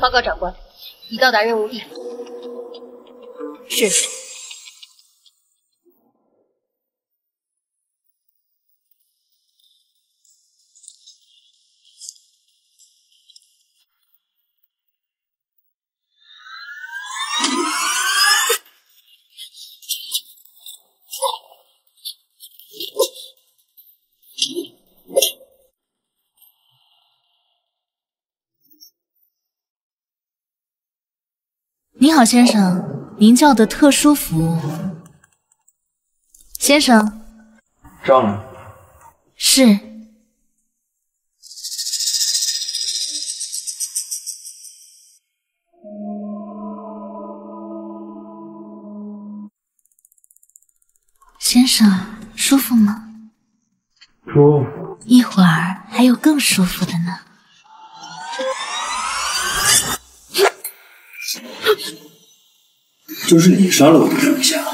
报告长官，已到达任务地。是。好，先生，您叫的特殊服务。先生，账呢？是。先生，舒服吗？舒服。一会儿还有更舒服的呢。就是你杀了我的手下。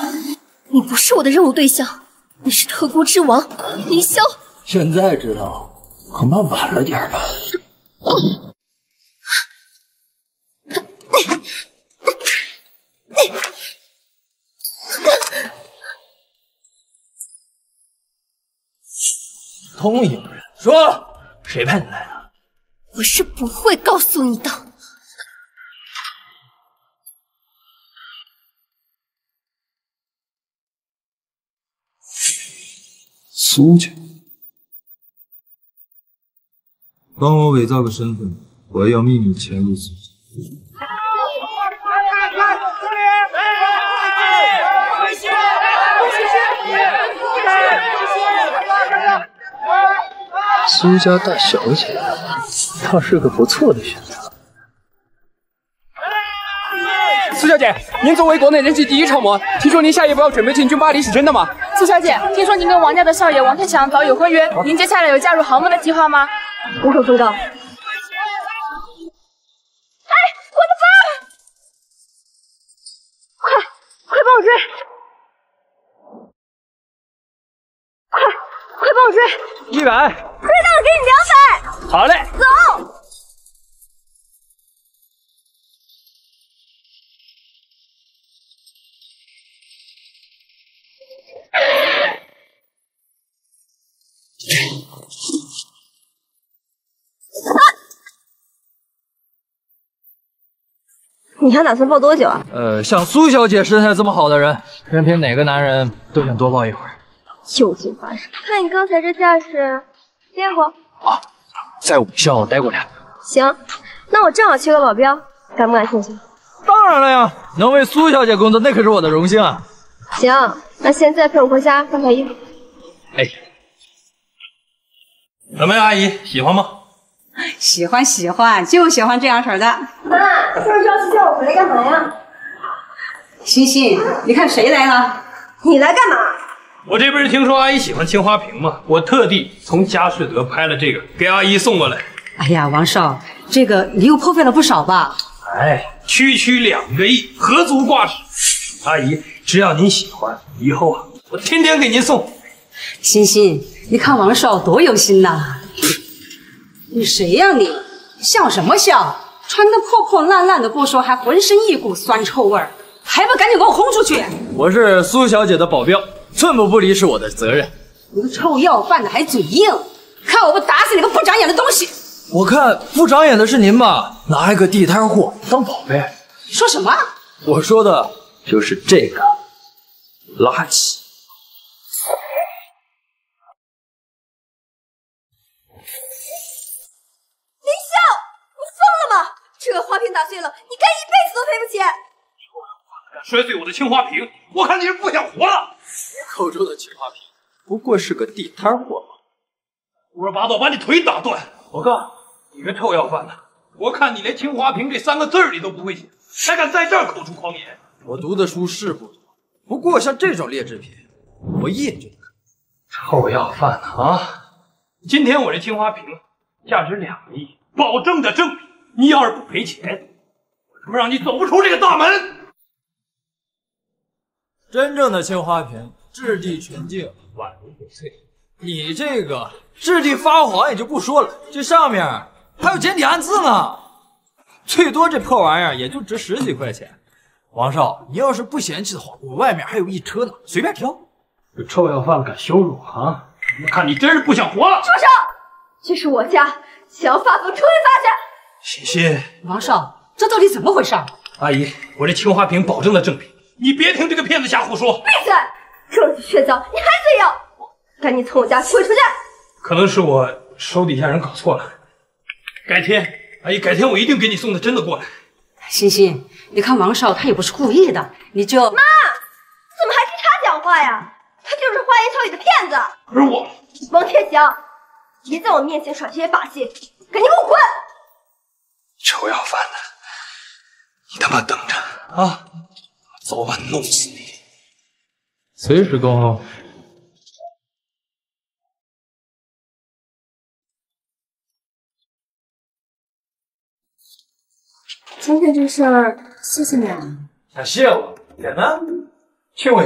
你不是我的任务对象，你是特工之王凌霄。现在知道，恐怕晚了点吧。东营人，说谁派你来的？我是不会告诉你的。苏家，帮我伪造个身份，我要秘密潜入苏家。苏家大小姐，倒是个不错的选择。苏小姐，您作为国内人气第一超模，听说您下一步要准备进军巴黎，是真的吗？苏小姐，听说您跟王家的少爷王天祥早有婚约，您接下来有加入豪门的计划吗？虎口奉告。哎，我的包！快，快帮我追！快，快帮我追！一百，追到了给你两百。好嘞，走。你还打算抱多久啊？呃，像苏小姐身材这么好的人，任凭哪个男人都想多抱一会儿。究竟发生？看你刚才这架势，见过？啊，在武校待过两年。行，那我正好缺个保镖，感不感兴趣？当然了呀，能为苏小姐工作，那可是我的荣幸啊。行，那现在陪我回家换套衣服。哎，怎么样，阿姨喜欢吗？喜欢喜欢，就喜欢这样式的。妈，这么着急叫我回来干嘛呀？欣欣，你看谁来了？你来干嘛？我这不是听说阿姨喜欢青花瓶吗？我特地从佳士得拍了这个，给阿姨送过来。哎呀，王少，这个你又破费了不少吧？哎，区区两个亿，何足挂齿。阿姨，只要您喜欢，以后啊，我天天给您送。欣欣，你看王少多有心呐。你谁呀你？笑什么笑？穿的破破烂烂的不说，还浑身一股酸臭味儿，还不赶紧给我轰出去！我是苏小姐的保镖，寸步不离是我的责任。你个臭要饭的还嘴硬，看我不打死你个不长眼的东西！我看不长眼的是您吧？拿一个地摊货当宝贝？说什么？我说的就是这个垃圾。这个花瓶打碎了，你该一辈子都赔不起。敢摔碎我的青花瓶，我看你是不想活了。你口中的青花瓶不过是个地摊货嘛！胡说八道，把你腿打断！我告诉你，你个臭要饭的，我看你连青花瓶这三个字你都不会写，还敢在这儿口出狂言！我读的书是不多，不过像这种劣质品，我一眼就能看。臭要饭的啊！今天我这青花瓶价值两个亿，保证的正品。你要是不赔钱，我他妈让你走不出这个大门！真正的青花瓶质地纯净，宛如翡翠。你这个质地发黄也就不说了，这上面还有简体汉字呢。最多这破玩意儿也就值十几块钱。王少，你要是不嫌弃的话，我外面还有一车呢，随便挑。这臭要饭敢羞辱我啊！我看你真是不想活了。住手！这是我家，想要发疯出去发去发欣欣，王少，这到底怎么回事？阿姨，我这青花瓶保证了正品，你别听这个骗子瞎胡说。闭嘴！证据确凿，你还嘴要？赶紧从我家滚出去！可能是我手底下人搞错了，改天，阿姨，改天我一定给你送的真的过来。欣欣，你看王少他也不是故意的，你就妈，怎么还听他讲话呀？他就是花言巧语的骗子。可是我，王天祥，别在我面前耍这些把戏，赶紧给我滚！臭要饭的，你他妈等着啊！早晚弄死你！随时恭候。今天这事儿，谢谢你啊。想谢我？人呢？去我。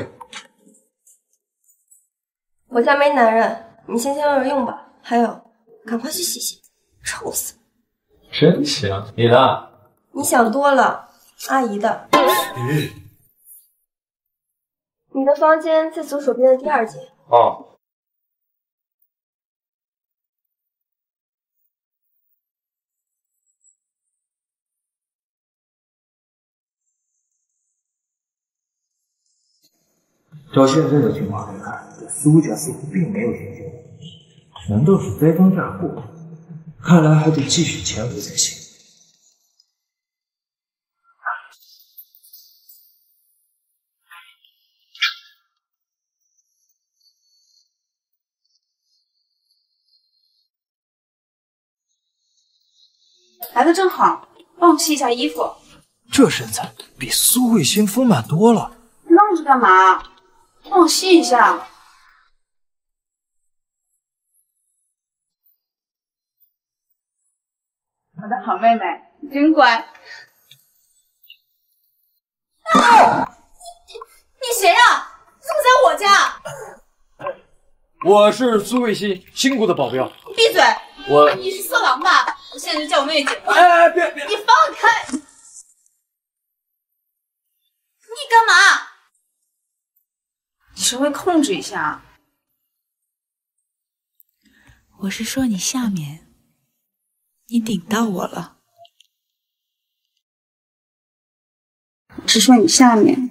我家没男人，你先先着用吧。还有，赶快去洗洗，臭死！真行，你的？你想多了，阿姨的。你的房间在左手边的第二间。哦。照现在的情况来看，苏家似乎并没有寻求全都是栽赃嫁祸，看来还得继续潜伏才行。来的正好，帮我洗一下衣服。这身材比苏慧心丰满多了。愣着干嘛？帮我吸一下。好的，好妹妹，你真乖。啊！你你谁呀？怎么在我家？我是苏慧欣，辛苦的保镖。闭嘴！我你是色狼吧？我现在就叫我妹妹结婚。哎哎，别别！你放开！你干嘛？你稍微控制一下。我是说你下面，你顶到我了。只说你下面，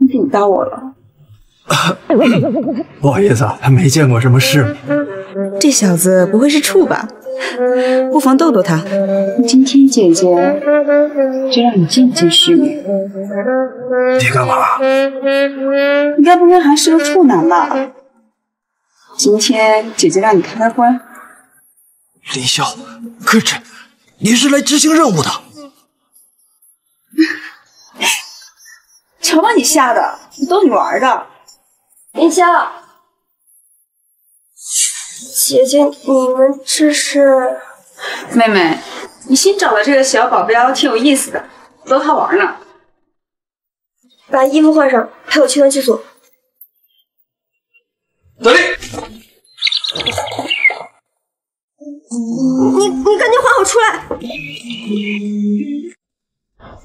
你顶到我了。不好意思啊，他没见过什么世面。这小子不会是处吧？不妨逗逗他。今天姐姐就让你见见世面。你干嘛？你该不会还是个处男吧？今天姐姐让你开开荤。林霄，可这你是来执行任务的？瞧把你吓的，我逗你玩的。林霄，姐姐，你们这是？妹妹，你新找的这个小保镖挺有意思的，逗他玩呢。把衣服换上，陪我去趟厕所。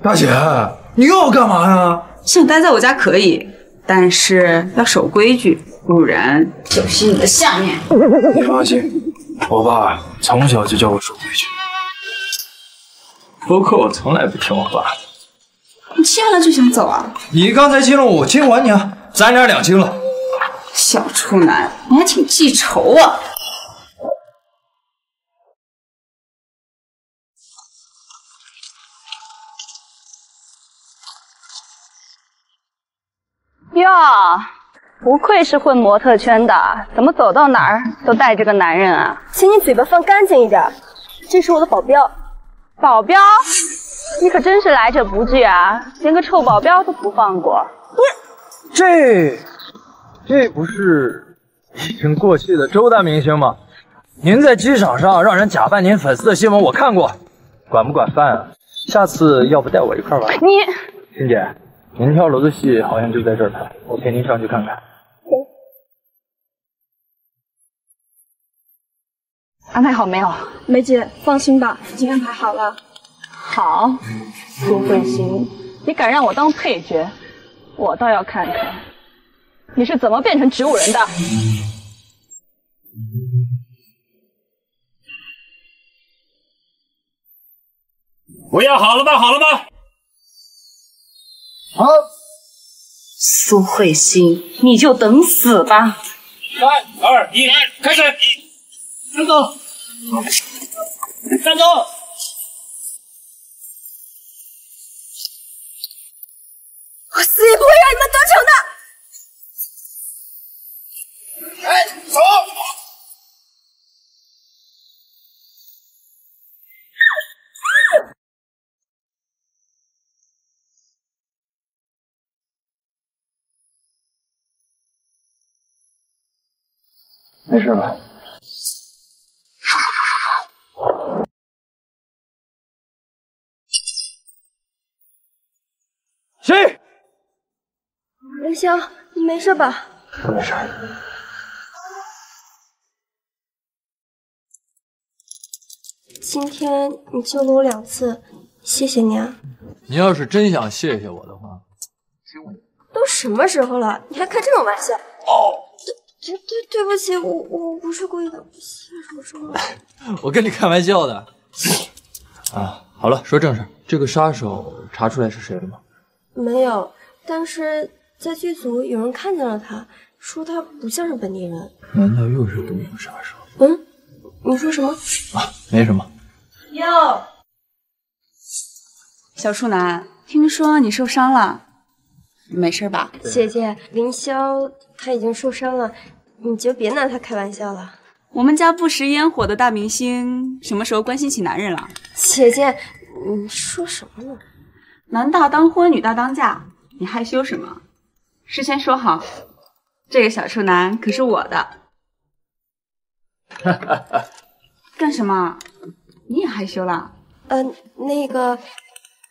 大姐，你又要干嘛呀？想待在我家可以，但是要守规矩，不然小心你的下面。你放心，我爸从小就教我守规矩，不过我从来不听我爸的。你亲完了就想走啊？你刚才亲了我，我亲完你啊，咱俩两清了。小处男，你还挺记仇啊！哟，不愧是混模特圈的，怎么走到哪儿都带着个男人啊？请你嘴巴放干净一点，这是我的保镖。保镖？你可真是来者不拒啊，连个臭保镖都不放过。你，这这不是已经过气的周大明星吗？您在机场上让人假扮您粉丝的新闻我看过，管不管饭啊？下次要不带我一块玩？你，欣姐。您跳楼的戏好像就在这儿拍，我陪您上去看看。安排好没有？梅姐，放心吧，已经安排好了。好，苏慧心，你敢让我当配角，我倒要看看你是怎么变成植物人的。我要好了吧，好了吧。好，苏慧心，你就等死吧。三二一，开始。站住，站住。我死也不会让你们得逞的。哎，走。没事吧？谁？凌霄，你没事吧？我没事。今天你救了我两次，谢谢你啊！你要是真想谢谢我的话，听我。都什么时候了，你还开这种玩笑？哦，对对对，不起，我我不是故意的，谢什说了。我跟你开玩笑的。啊，好了，说正事，这个杀手查出来是谁了吗？没有，但是在剧组有人看见了他，说他不像是本地人。难道又是毒品杀手？嗯，你说什么？啊，没什么。哟，小处男，听说你受伤了，没事吧？姐姐，凌霄他已经受伤了，你就别拿他开玩笑了。我们家不食烟火的大明星，什么时候关心起男人了？姐姐，你说什么呢？男大当婚，女大当嫁，你害羞什么？事先说好，这个小处男可是我的。干什么？你也害羞了？呃，那个，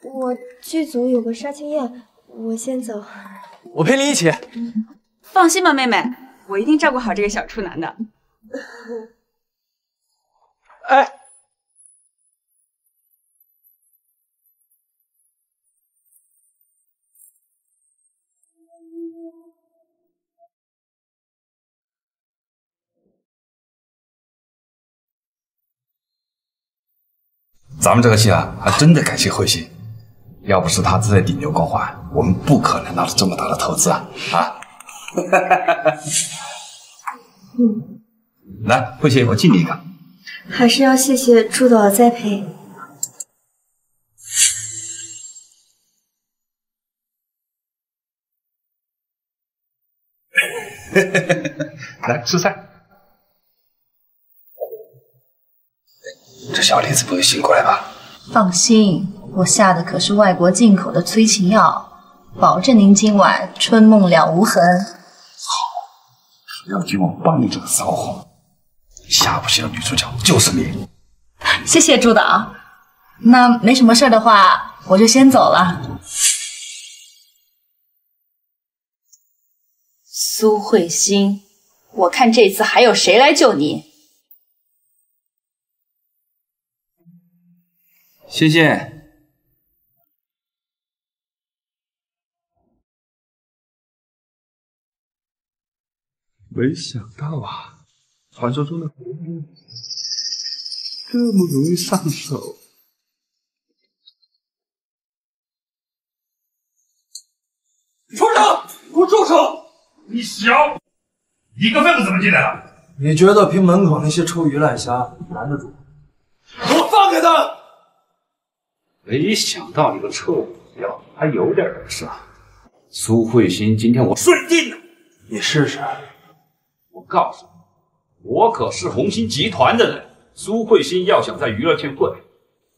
我剧组有个杀青宴，我先走。我陪你一起。放心吧，妹妹，我一定照顾好这个小处男的。哎，咱们这个戏啊，还真得感谢慧心，要不是她在顶流光环，我们不可能拿到这么大的投资啊！啊，嗯，来，慧心，我敬你一个。还是要谢谢朱导的栽培。来吃菜。这小李子不会醒过来吧？放心，我下的可是外国进口的催情药，保证您今晚春梦了无痕。好，要今晚帮你这个骚货，下部戏的女主角就是你。谢谢朱导。那没什么事的话，我就先走了。苏慧心，我看这次还有谁来救你？谢谢。没想到啊，传说中的狐狸这么容易上手。畜生！给我住手！你小，一个废物怎么进来的？你觉得凭门口那些臭鱼烂虾拦得住？给我放开他！没想到你个臭五妖还有点本事啊！苏慧心，今天我睡定了。你试试。我告诉你，我可是红星集团的人。苏慧心要想在娱乐圈混，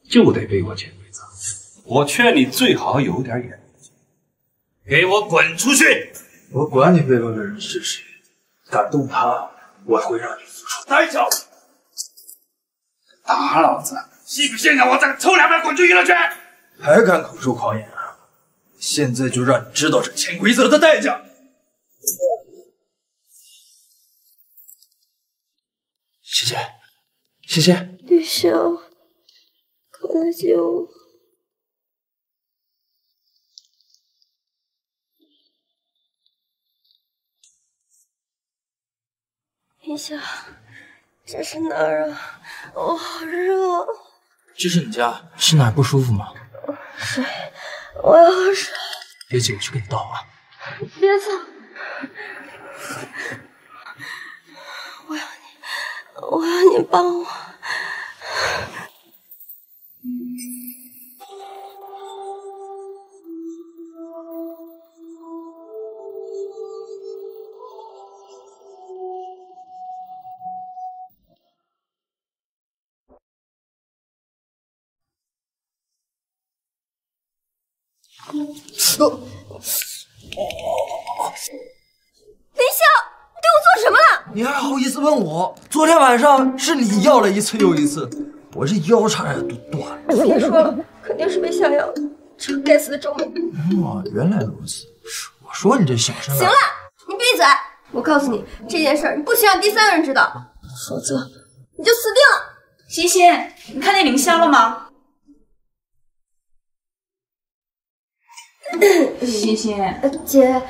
就得背我潜规则。我劝你最好有点眼力，给我滚出去！我管你背后的人是谁，敢动他，我会让你付出代价。打老子！信不信让我再抽两百滚出娱乐圈？还敢口出狂言啊！现在就让你知道这潜规则的代价。谢谢，谢谢，云霄快来救我。云霄，这是哪儿啊？我好热。这是你家，是哪儿不舒服吗？水，我要喝水。别急，我去给你倒啊。别走。我要你帮我。你还好意思问我？昨天晚上是你要了一次又一次，我这腰差点都断了。别说了，肯定是被下药了。这该死的周美。哦，原来如此。我说你这小身行了，你闭嘴！我告诉你，这件事你不许让第三个人知道，否则你就死定了。欣欣，你看见凌霄了吗？欣欣，姐，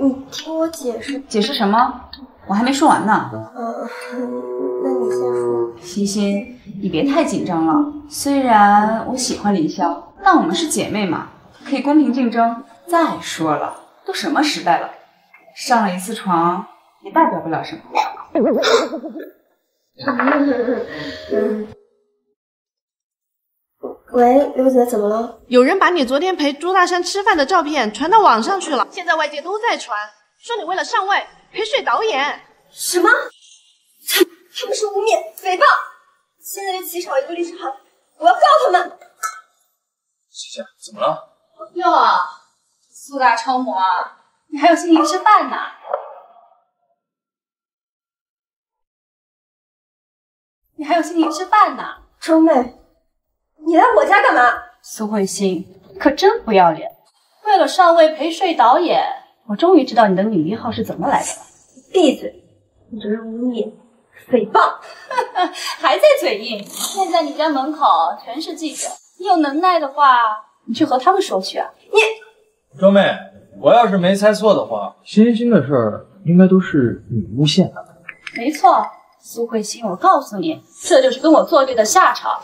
你听我解释。解释什么？我还没说完呢。嗯，那你先说。欣欣，你别太紧张了。虽然我喜欢林霄，但我们是姐妹嘛，可以公平竞争。再说了，都什么时代了，上了一次床也代表不了什么。喂，刘姐，怎么了？有人把你昨天陪朱大山吃饭的照片传到网上去了，现在外界都在传，说你为了上位陪睡导演。什么？他他们是污蔑、诽谤，现在就起草一个律师函，我要告他们。谢谢，怎么了？哟，苏大超模，你还有心情吃饭呢？你还有心情吃饭呢？周妹，你来我家干嘛？苏慧欣，可真不要脸！为了上位陪睡导演，我终于知道你的女一号是怎么来的了。闭嘴！你这是污蔑、诽谤，还在嘴硬。现在你家门口全是记者，你有能耐的话，你去和他们说去啊！你周妹，我要是没猜错的话，欣欣的事儿应该都是你诬陷的。没错，苏慧欣，我告诉你，这就是跟我作对的下场。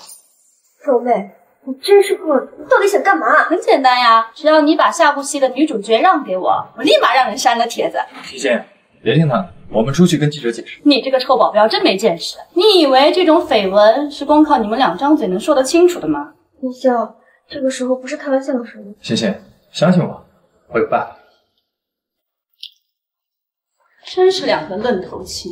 周妹，你真是够了！你到底想干嘛？很简单呀，只要你把下部戏的女主角让给我，我立马让人删了帖子。欣欣，别听他，我们出去跟记者解释。你这个臭保镖真没见识！你以为这种绯闻是光靠你们两张嘴能说得清楚的吗？云霄，这个时候不是开玩笑的时候。欣欣，相信我，我有办法。真是两个愣头青。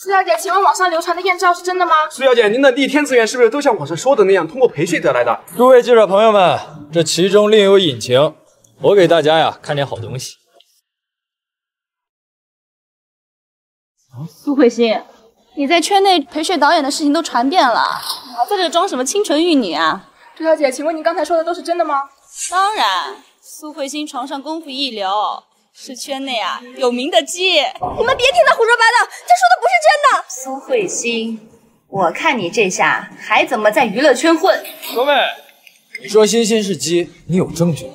苏小姐，请问网上流传的艳照是真的吗？苏小姐，您的逆天资源是不是都像网上说的那样，通过培训得来的？诸位记者朋友们，这其中另有隐情，我给大家呀看点好东西。苏慧欣，你在圈内陪睡导演的事情都传遍了，你还在这装什么清纯玉女啊？朱小姐，请问您刚才说的都是真的吗？当然，苏慧欣床上功夫一流，是圈内啊有名的鸡。你们别听他胡说八道，他说的不是真的。苏慧欣，我看你这下还怎么在娱乐圈混？周妹，你说欣欣是鸡，你有证据吗？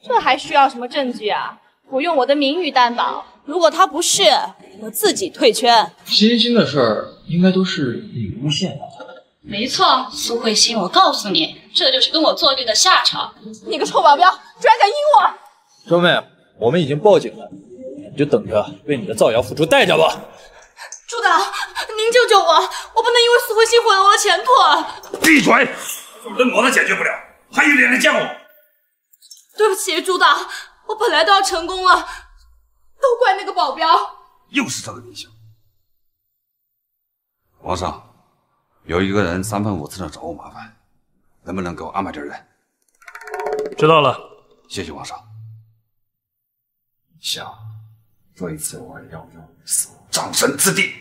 这还需要什么证据啊？我用我的名誉担保，如果他不是，我自己退圈。欣欣的事儿应该都是你诬陷的。没错，苏慧欣，我告诉你，这就是跟我作对的下场。你个臭保镖，居然敢阴我！周妹，我们已经报警了，你就等着为你的造谣付出代价吧。朱导，您救救我！我不能因为苏慧心毁了我的前途。闭嘴！我都解决不了，还有脸来见我？对不起，朱导，我本来都要成功了，都怪那个保镖。又是这个明星。皇上，有一个人三番五次的找我麻烦，能不能给我安排点人？知道了，谢谢皇上。想，这一次我要用死葬身之地。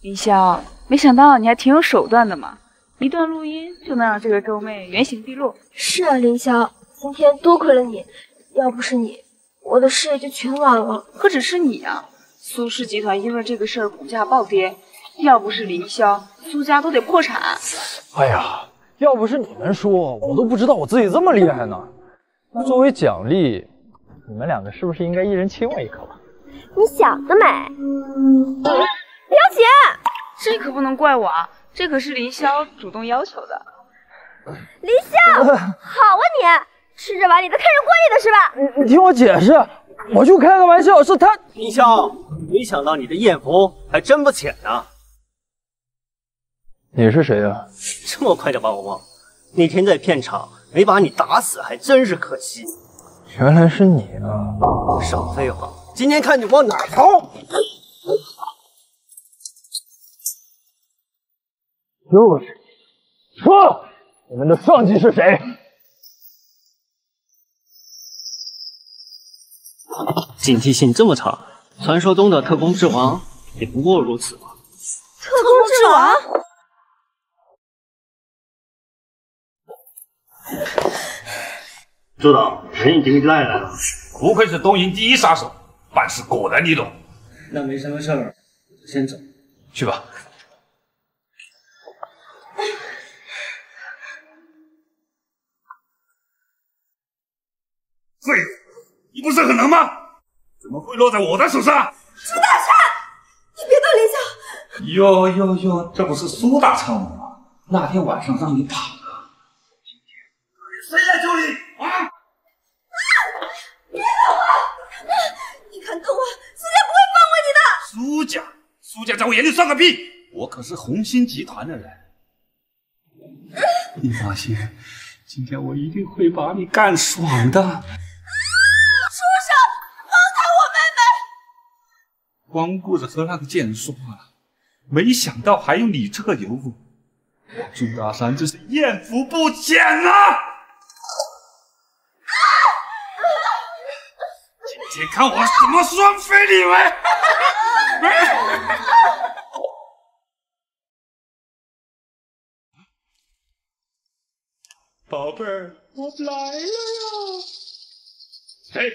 林霄，没想到你还挺有手段的嘛！一段录音就能让这个周妹原形毕露。是啊，林霄，今天多亏了你，要不是你，我的事业就全完了。何止是你啊！苏氏集团因为这个事儿股价暴跌，要不是凌霄，苏家都得破产。哎呀，要不是你们说，我都不知道我自己这么厉害呢。那作为奖励，你们两个是不是应该一人亲我一口？你想得美！不要钱，这可不能怪我啊，这可是林霄主动要求的。林霄，好啊你，吃着碗里的看着锅里的是吧？你你听我解释，我就开个玩笑，是他。林霄，没想到你的艳福还真不浅呐。你是谁呀？这么快就把我忘了？那天在片场没把你打死，还真是可惜。原来是你啊！少废话，今天看你往哪逃！就是你，说，你们的上级是谁？警惕性这么差，传说中的特工之王也不过如此吧？特工之王？周导，人已经带来了，不愧是东营第一杀手，办事果然利落。那没什么事儿，先走。去吧。废物，你不是很能吗？怎么会落在我的手上？朱大山，你别动林霄！哟哟哟，这不是苏大참吗？那天晚上让你跑了，今天谁来救你啊？别动我！你敢动我，苏家不会放过你的！苏家，苏家在我眼里算个屁！我可是红星集团的人。你放心，今天我一定会把你干爽的。畜生，放开我妹妹！光顾着和那个贱人说话，没想到还有你这个尤物。朱大山真是艳福不浅啊！今天看我怎么双飞你们！宝贝儿，我来了呀！嘿？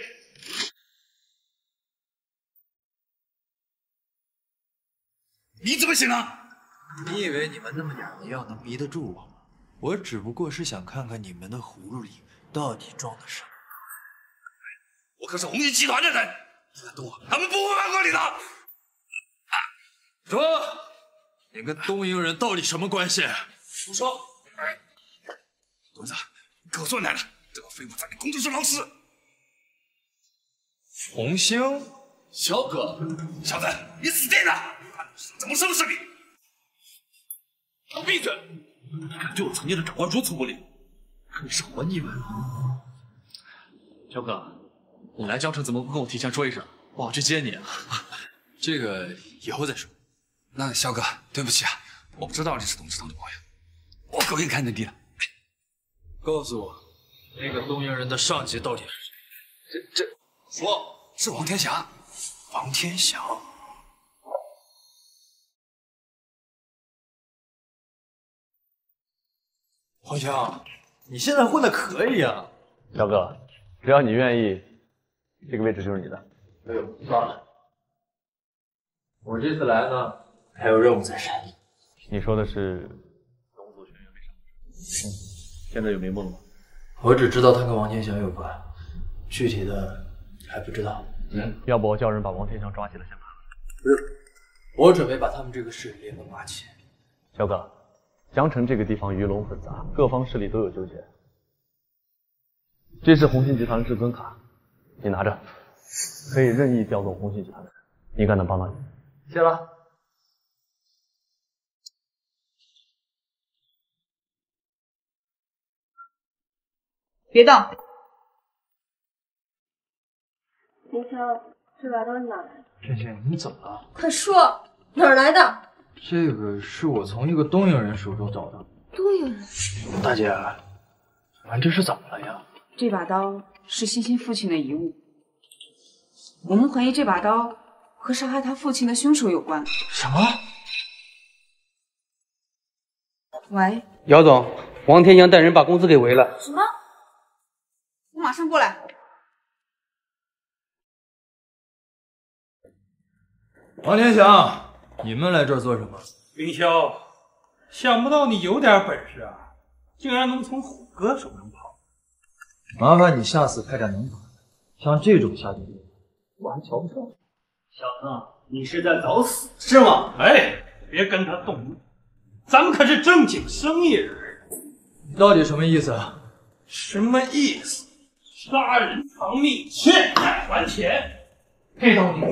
你怎么醒了？你以为你们那么点迷药能迷得住我吗？我只不过是想看看你们的葫芦里到底装的什么。我可是红衣集团的人，你敢动我，他们不会放过你的。说，你跟东营人到底什么关系？胡说。董事长，给我做奶奶，这个废物在你工作室闹事。红星，小哥，小子，你死定了！怎么收拾你？闭嘴！你敢对我曾经的长官如此无礼，可是活腻歪了。小哥，你来江城怎么不跟我提前说一声？我好去接你啊。这个以后再说。那肖哥，对不起啊，我不知道你是董事长的朋友，我狗眼看人低了。告诉我，那个东营人的上级到底是谁？这这，说是王天祥。王天祥。黄强，你现在混的可以啊！小哥，只要你愿意，这个位置就是你的。哎呦，算了，我这次来呢，还有任务在身。你说的是龙族学院被杀？嗯，现在有眉目了吗？我只知道他跟王天祥有关，具体的还不知道。嗯，要不我叫人把王天祥抓起来先盘。不是，我准备把他们这个势力连根拔起。小哥。江城这个地方鱼龙混杂，各方势力都有纠结。这是红星集团至尊卡，你拿着，可以任意调动红星集团的人，应该能帮到你。谢了。别动！林霄，这把刀是哪来的？倩倩，你怎么了？快说，哪儿来的？这个是我从一个东营人手中找的。东营人？大姐，咱这是怎么了呀？这把刀是欣欣父亲的遗物，我们怀疑这把刀和杀害他父亲的凶手有关。什么？喂，姚总，王天阳带人把公司给围了。什么？我马上过来。王天祥，你们来这儿做什么？凌霄，想不到你有点本事啊，竟然能从虎哥手上跑。麻烦你下次开展能打的，像这种下地狱，我还瞧不上。小子，你是在找死是吗？哎，别跟他动怒，咱们可是正经生意人。你到底什么意思啊？什么意思？杀人偿命，欠债还钱。这道理，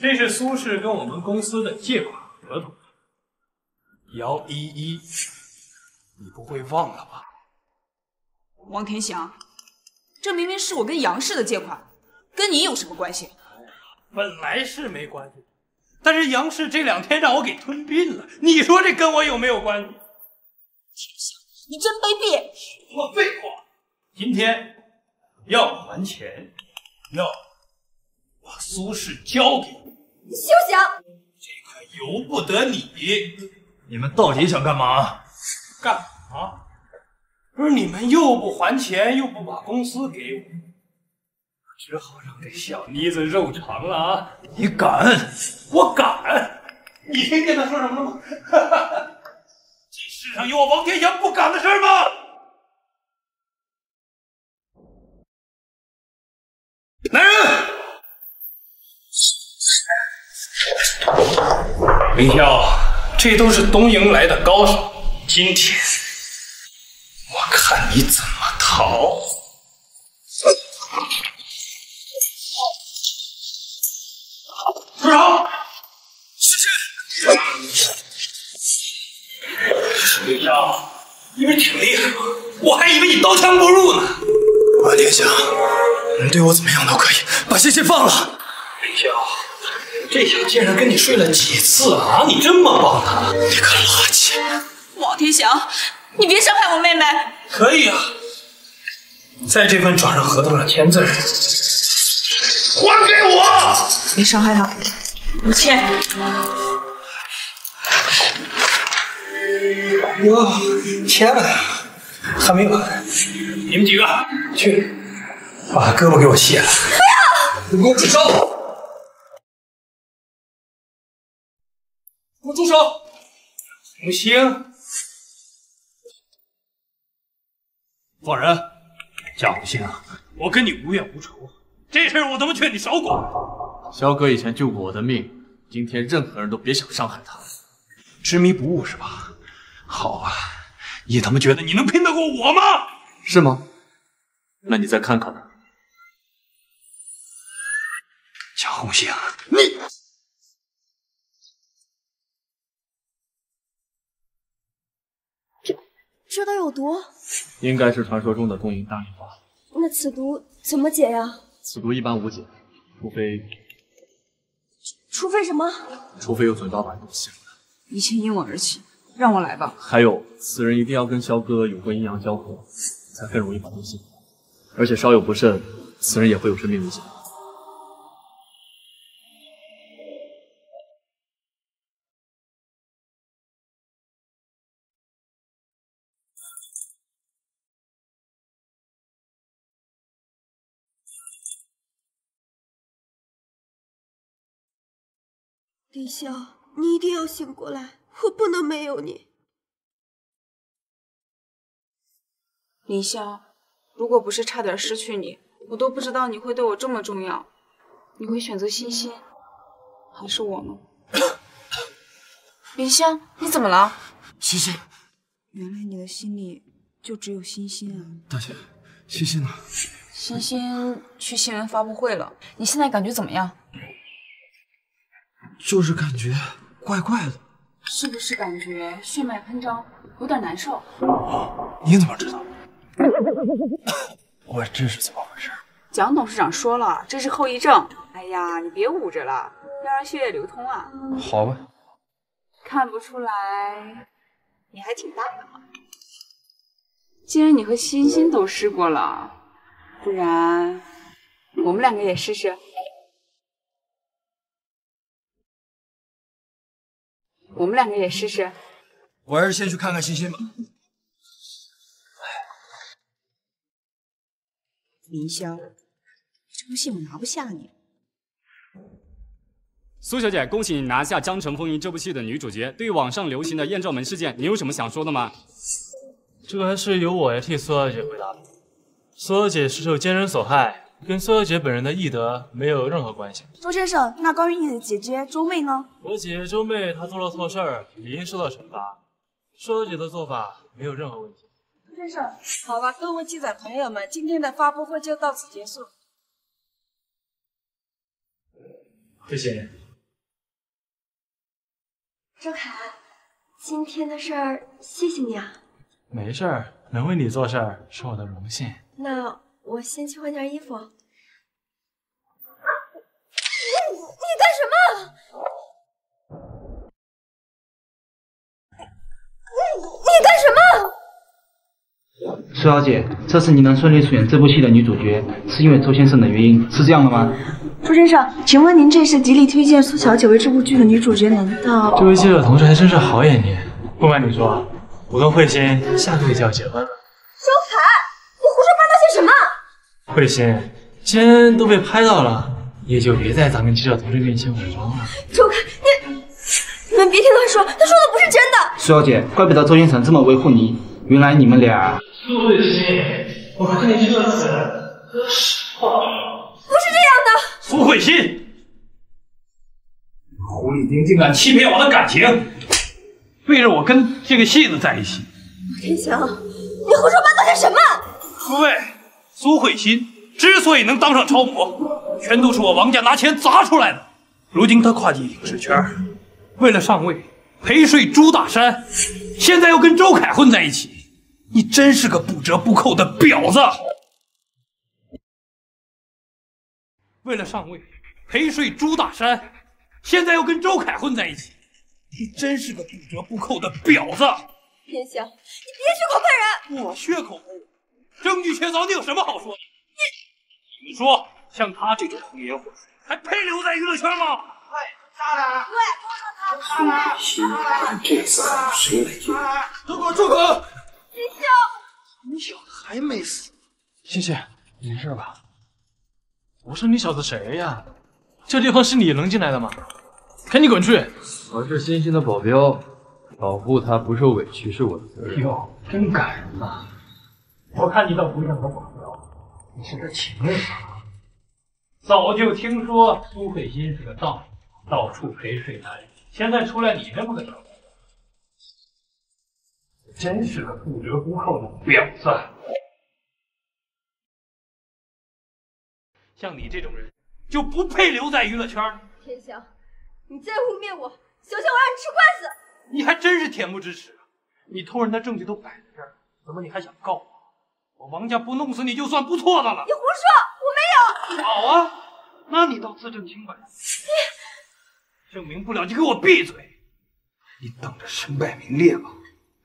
这是苏氏跟我们公司的借款合同。姚依依，你不会忘了吧？王天祥，这明明是我跟杨氏的借款，跟你有什么关系？本来是没关系，但是杨氏这两天让我给吞并了，你说这跟我有没有关系？天祥，你真卑鄙！我废话！今天要还钱，要把苏氏交给你，休想！这可由不得你。你们到底想干嘛？干嘛？不是你们又不还钱，又不把公司给我，我只好让这小妮子肉偿了啊！你敢？我敢！你听见他说什么了吗？这世上有我王天祥不敢的事吗？林霄，这都是东营来的高手，今天我看你怎么逃！住手！林霄，你不是挺厉害吗？我还以为你刀枪不入呢。王天祥，你对我怎么样都可以，把欣欣放了。林霄，这小贱人跟你睡了几次啊？你这么帮她？你个垃圾！王天祥，你别伤害我妹妹。可以啊，在这份转让合同上签字。还给我！别伤害她，我签。哟，签了，还没完。你们几个去把胳膊给我卸了。不要！你给我住手！给我住手！红星，放人！贾红星，我跟你无怨无仇，这事儿我他妈劝你少管。萧哥以前救过我的命，今天任何人都别想伤害他。执迷不悟是吧？好啊，你他妈觉得你能拼得过我吗？是吗？那你再看看呢？贾红星，你这都有毒，应该是传说中的东瀛大丽花。那此毒怎么解呀？此毒一般无解，除非除非什么？除非有准刀把毒吸出来。一切因我而起，让我来吧。还有，此人一定要跟萧哥有过阴阳交合，才更容易把毒吸出来。而且稍有不慎，此人也会有生命危险。林霄，你一定要醒过来，我不能没有你。林霄，如果不是差点失去你，我都不知道你会对我这么重要。你会选择欣欣，还是我呢？林霄，你怎么了？欣欣，原来你的心里就只有欣欣啊！大姐，欣欣呢？欣欣去新闻发布会了。你现在感觉怎么样？就是感觉怪怪的。是不是感觉血脉喷张，有点难受？你怎么知道？我这是怎么回事？蒋董事长说了，这是后遗症。哎呀，你别捂着了，要让血液流通啊。好吧。看不出来，你还挺大的嘛。既然你和欣欣都试过了，不然我们两个也试试。我们两个也试试。我还是先去看看欣欣吧。林霄，这部戏我拿不下你。苏小姐，恭喜你拿下《江城风云》这部戏的女主角。对于网上流行的艳照门事件，你有什么想说的吗？这个还是由我来替苏小姐回答的。苏小姐是受奸人所害，跟苏小姐本人的义德没有任何关系。周先生，那关于你的姐姐周妹呢？我姐姐周妹她做了错事儿，理应受到惩罚。苏小姐的做法没有任何问题。周先生，好吧，各位记者朋友们，今天的发布会就到此结束。谢谢，周凯，今天的事儿谢谢你啊。没事儿，能为你做事儿是我的荣幸。那我先去换件衣服。你你干什么？你你干什么？苏小姐，这次你能顺利出演这部戏的女主角，是因为周先生的原因，是这样的吗？周先生，请问您这是极力推荐苏小姐为这部剧的女主角，难道？这位记者同志还真是好眼力。不瞒你说，我跟慧心下个月就要结婚了。周凯，你胡说八道些什么？慧心，既然都被拍到了，也就别在咱们记者同志面前伪装了。周凯，你你们别听他说，他说的不是真的。苏小姐，怪不得周先生这么维护你，原来你们俩……苏慧心，我看你这次可实话。不是这样的。苏慧心，狐狸精竟敢欺骗我的感情，背着我跟这个戏子在一起。天翔，你胡说八道些什么？各位，苏慧心之所以能当上超模，全都是我王家拿钱砸出来的。如今她跨进影视圈，为了上位陪睡朱大山，现在又跟周凯混在一起，你真是个不折不扣的婊子！为了上位陪睡朱大山，现在又跟周凯混在一起，你真是个不折不扣的婊子！天翔，你别血口喷人！我血口喷人，证据确凿，你有什么好说的？你你说，像他这种红颜祸水，还配留在娱乐圈吗？喂，渣男！对，苏雨欣，看这次谁来接？都给我住口！林萧，你小子还没死？欣欣，你没事吧？我说你小子谁呀？这地方是你能进来的吗？赶紧滚出去！我是欣欣的保镖，保护她不受委屈是我的责任。哟，真感人呐！我看你倒不像个保镖，你是个情人吧？早就听说苏慧心是个荡妇，到处陪睡男人，现在出来你这么个真是个不折不扣的婊子！像你这种人，就不配留在娱乐圈。天翔，你再污蔑我，小心我让你吃官司！你还真是恬不知耻！你偷人的证据都摆在这儿，怎么你还想告我？我王家不弄死你就算不错的了。你胡说，我没有。好啊，那你倒自证清白。你证明不了就给我闭嘴！你等着身败名裂吧！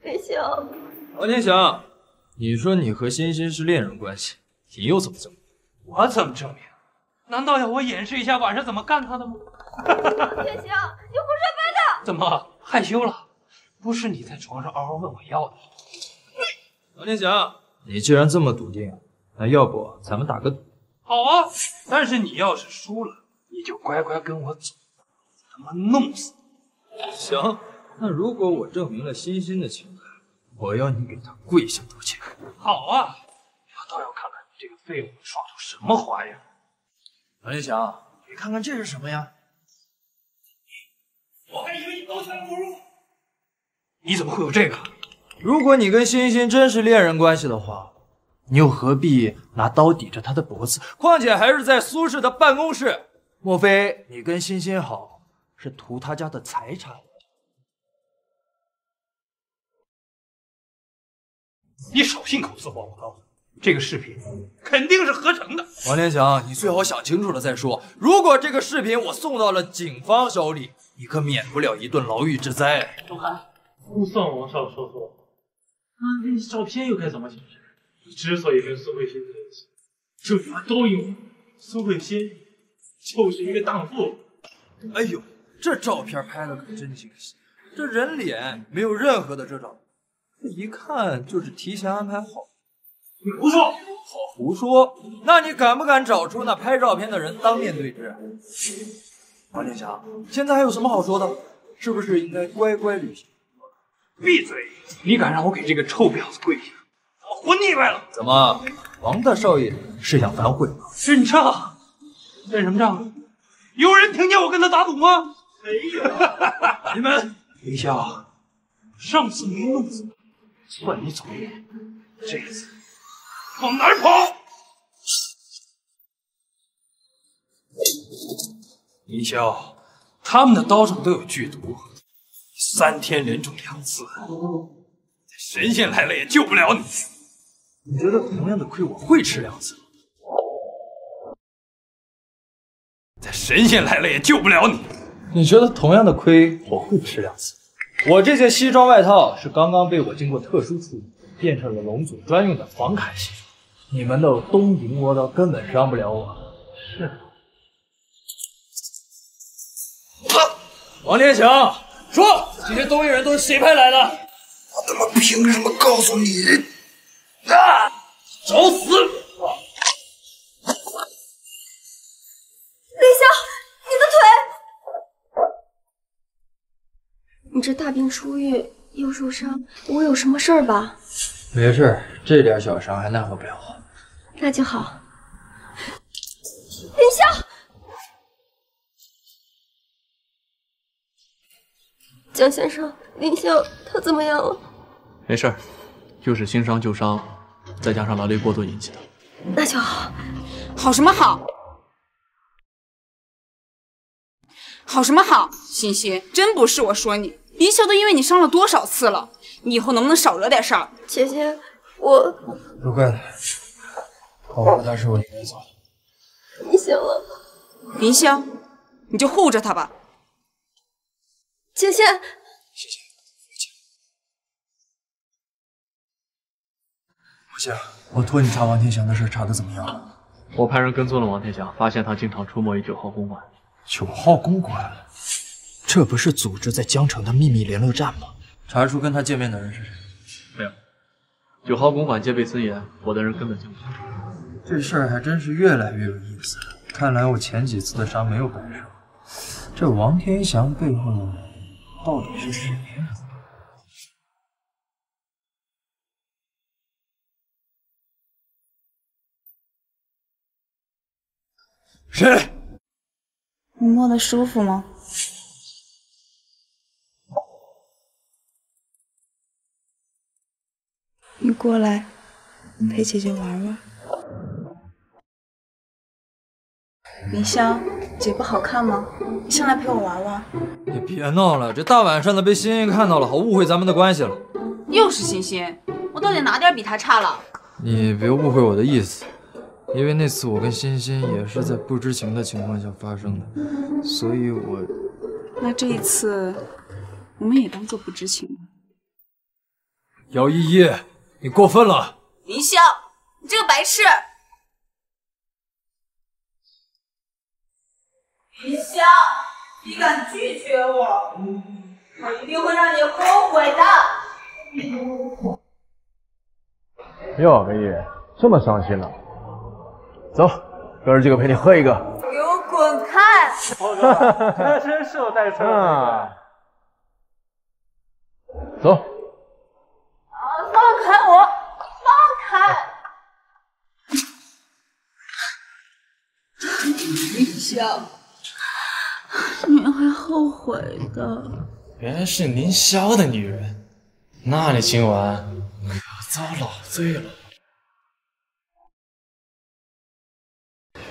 天翔，王天祥，你说你和欣欣是恋人关系，你又怎么证明？我怎么证明？难道要我演示一下晚上怎么干他的吗？天祥，你胡说八道！怎么害羞了？不是你在床上嗷嗷问我要的。王天翔，你既然这么笃定，那要不咱们打个赌？好啊，但是你要是输了，你就乖乖跟我走，他妈弄死你！行，那如果我证明了欣欣的情感，我要你给她跪下道歉。好啊，我倒要看看你这个废物耍出什么花样！王天翔，你看看这是什么呀？我还以为你刀枪不入，你怎么会有这个？如果你跟欣欣真是恋人关系的话，你又何必拿刀抵着她的脖子？况且还是在苏氏的办公室，莫非你跟欣欣好是图他家的财产？你少信口雌黄！我告诉你，这个视频肯定是合成的。王天祥，你最好想清楚了再说。如果这个视频我送到了警方手里，你可免不了一顿牢狱之灾。周凯，误送王少说错。那那照片又该怎么解释？你之所以跟苏慧欣在一起，就你们都因为苏慧欣就是一个荡妇。哎呦，这照片拍的可真精细，这人脸没有任何的遮挡，一看就是提前安排好。你胡说！好胡说！那你敢不敢找出那拍照片的人当面对质？王天祥，现在还有什么好说的？是不是应该乖乖履行？闭嘴！你敢让我给这个臭婊子跪下，我活腻歪了！怎么，王大少爷是想反悔吗？认账？认什么账？有人听见我跟他打赌吗？没有。你们，林霄，上次没弄死，算你走运。这次往哪儿跑？林霄，他们的刀上都有剧毒，三天连中两次，神仙来了也救不了你。你觉得同样的亏我会吃两次？在神仙来了也救不了你。你觉得同样的亏我会吃两次？我这件西装外套是刚刚被我经过特殊处理，变成了龙族专用的防砍西装。你们的东瀛魔刀根本伤不了我。是。王天祥，说这些东瀛人都是谁派来的？我他妈凭什么告诉你？啊！找死！凌霄，你的腿！你这大病初愈又受伤，不会有什么事儿吧？没事，这点小伤还奈何不了我。那就好。凌霄，江先生，林霄他怎么样了？没事，又是新伤旧伤，再加上劳累过度引起的。那就好。好什么好？好什么好？欣欣，真不是我说你，林霄都因为你伤了多少次了？你以后能不能少惹点事儿？姐姐，我不怪他，我他是我应该做的。你醒了，林霄，你就护着他吧。姐姐，母亲，我托你查王天祥的事，查的怎么样了？我派人跟踪了王天祥，发现他经常出没于九号公馆。九号公馆，这不是组织在江城的秘密联络站吗？查出跟他见面的人是谁？没有。九号公馆戒备森严，我的人根本进不去。这事儿还真是越来越有意思。看来我前几次的伤没有白受。这王天祥背后到底是谁呀？谁？你摸得舒服吗？你过来陪姐姐玩玩。云霄，姐不好看吗？你上来陪我玩玩。你别闹了，这大晚上的被欣欣看到了，好误会咱们的关系了。又是欣欣，我到底哪点比她差了？你别误会我的意思，因为那次我跟欣欣也是在不知情的情况下发生的，所以我……那这一次，我们也当做不知情吧。姚依依，你过分了！林霄，你这个白痴！林霄，你敢拒绝我，我一定会让你后悔的。哟，美女，这么伤心了？走，哥儿几个陪你喝一个。给我滚开！这真是我带错啊。走。啊！放开我！放开！云霄，你会后悔的。原来是凌霄的女人，那你今晚可要遭老罪了。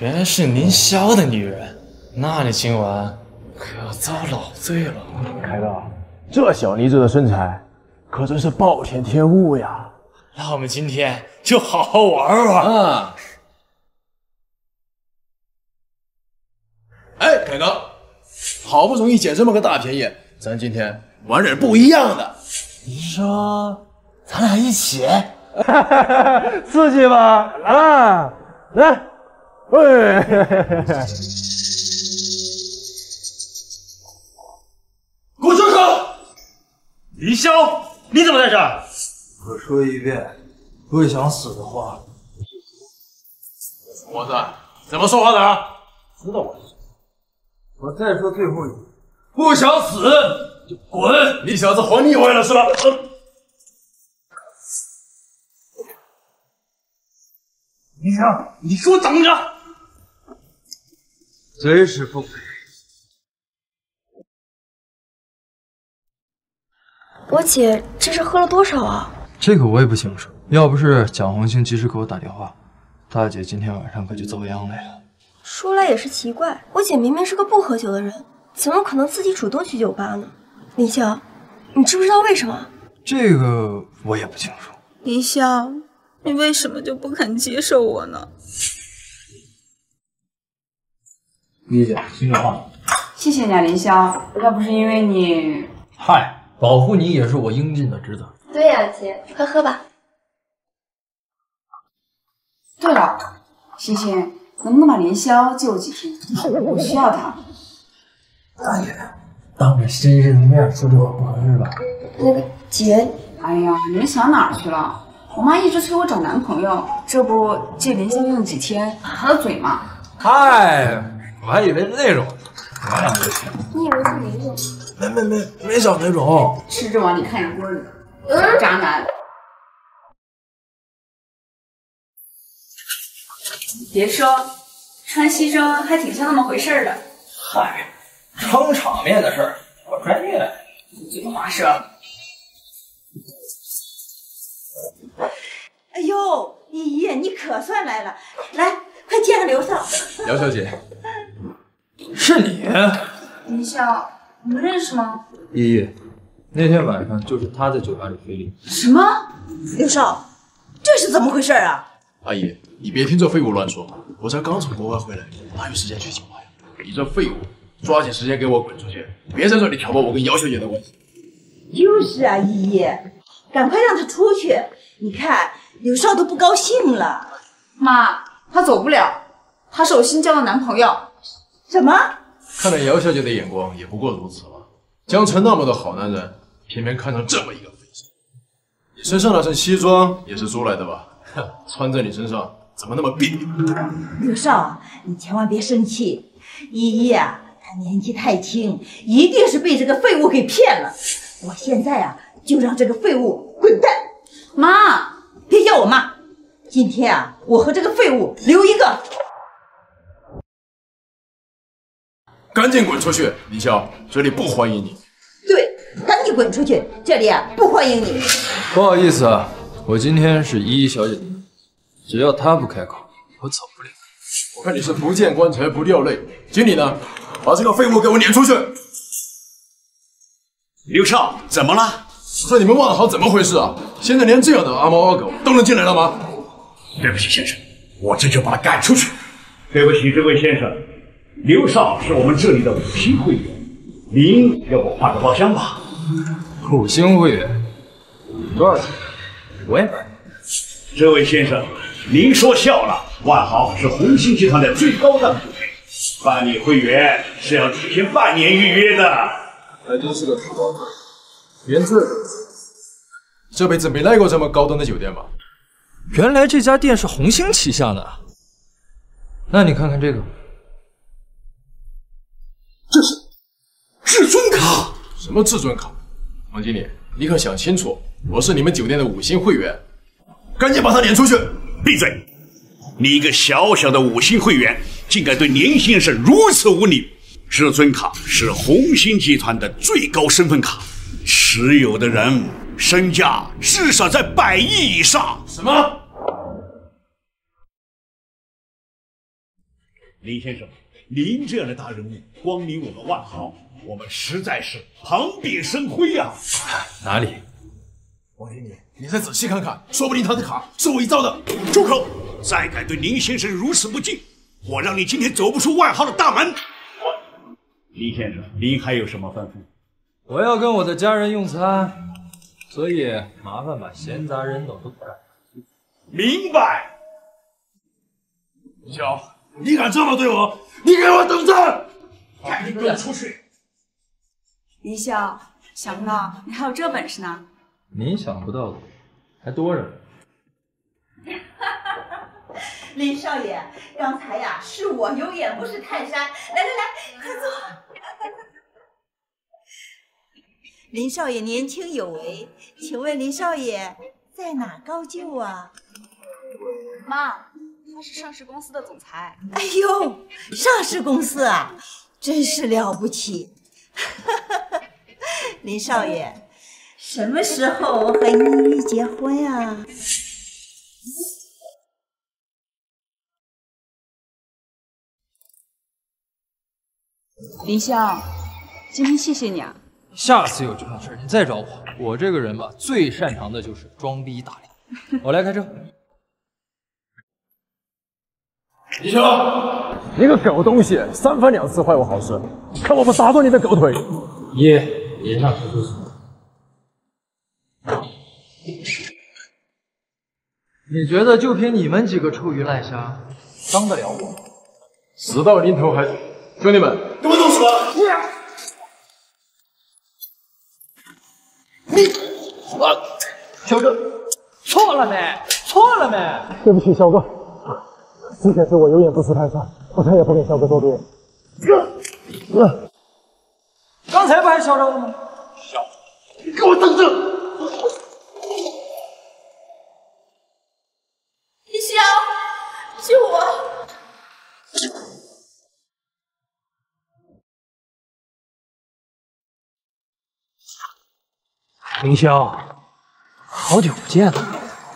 原来是凌霄的女人，那你今晚可要遭老罪了。凯哥，这小妮子的身材可真是暴殄天物呀！那我们今天就好好玩玩啊！哎，凯哥，好不容易捡这么个大便宜，咱今天玩点不一样的。你说，咱俩一起？刺激吧？啊，来，喂！给我住手！林霄，你怎么在这儿？我说一遍，不想死的话，我子，怎么说话的啊？知道我。我再说最后一遍，不想死就滚！你小子活腻歪了是吧？林香，你给我等着！贼是奉陪。我姐这是喝了多少啊？这个我也不清楚，要不是蒋红星及时给我打电话，大姐今天晚上可就遭殃了呀。说来也是奇怪，我姐明明是个不喝酒的人，怎么可能自己主动去酒吧呢？林香，你知不知道为什么？这个我也不清楚。林香，你为什么就不肯接受我呢？李姐，心里话。谢谢你啊，林霄。要不是因为你，嗨，保护你也是我应尽的职责。对呀、姐，快喝吧。对了，欣欣，能不能把林霄借我几天？我需要他。大爷，当着绅士的面说这话不合适吧？那个姐，哎呀，你们想哪儿去了？我妈一直催我找男朋友，这不借林霄用几天，她的嘴吗。嗨，我还以为是那种，我俩就行。你以为是哪种？没没没没找那种。吃着往里看一锅里，渣男。别说，穿西装还挺像那么回事儿的。嗨，撑场面的事儿，我专业。嘴滑舌。哎呦，依依，你可算来了，来，快见个刘少。姚小姐，是你，林霄，你们认识吗？依依，那天晚上就是他在酒吧里非礼。什么？刘少，这是怎么回事啊？阿姨，你别听这废物乱说，我才刚从国外回来，哪有时间去酒吧呀？你这废物，抓紧时间给我滚出去，别在这里挑拨我跟姚小姐的关系。就是啊，依依，赶快让他出去。你看刘少都不高兴了。妈，他走不了，他是我新交的男朋友。什么？看来姚小姐的眼光也不过如此了。江城那么多好男人，偏偏看上这么一个废物。你身上那身西装也是租来的吧？哼，穿在你身上怎么那么别扭？刘少，你千万别生气。依依啊，她年纪太轻，一定是被这个废物给骗了。我现在啊，就让这个废物滚蛋。妈，别叫我妈。今天啊，我和这个废物留一个。赶紧滚出去，李潇，这里不欢迎你。对，赶紧滚出去，这里啊不欢迎你。不好意思啊，我今天是依依小姐的，只要她不开口，我走不了。我看你是不见棺材不掉泪。经理呢？把这个废物给我撵出去！刘少，怎么了？这你们万豪怎么回事啊？现在连这样的阿猫阿狗都能进来了吗？对不起，先生，我这就把他赶出去。对不起，这位先生，刘少是我们这里的五星会员，您要不换个包厢吧？五星会员多少钱？我也买。这位先生，您说笑了。万豪是红星集团的最高档酒店，办理会员是要提前半年预约的。还真是个土包子。原字，这辈子没来过这么高端的酒店吧？原来这家店是红星旗下的。那你看看这个，这是至尊卡。什么至尊卡？王经理，你可想清楚，我是你们酒店的五星会员，赶紧把他撵出去！闭嘴！你一个小小的五星会员，竟敢对年先生如此无礼！至尊卡是红星集团的最高身份卡，持有的人身价至少在百亿以上。什么？林先生，您这样的大人物光临我们万豪，我们实在是蓬荜生辉啊！哪里？王经理，你再仔细看看，说不定他的卡是伪造的。住口！再敢对林先生如此不敬，我让你今天走不出万豪的大门！林先生，您还有什么吩咐？我要跟我的家人用餐，所以麻烦把闲杂人等都赶出去。明白。小，你敢这么对我？你给我等着！赶紧给我出去！林霄，想不到你还有这本事呢。你想不到的还多着呢。林少爷，刚才呀是我有眼不识泰山，来来来，快坐。林少爷年轻有为，请问林少爷在哪高就啊？妈，他是上市公司的总裁。哎呦，上市公司啊，真是了不起！林少爷，什么时候和依依结婚啊？林霄，今天谢谢你啊。下次有这种事儿你再找我。我这个人吧，最擅长的就是装逼打脸。我来开车。李潇，你个狗东西，三番两次坏我好事，看我不打断你的狗腿！爷，爷上派出所。你觉得就凭你们几个臭鱼烂虾，伤得了我？死到临头还兄弟们，给我动手！你我小哥错了没？错了没？对不起，小哥，之前是我有眼不识泰山，我再也不跟小哥作对。哥，刚才不还嚣张了吗？小，你给我等着！林霄，救我！凌霄，好久不见了。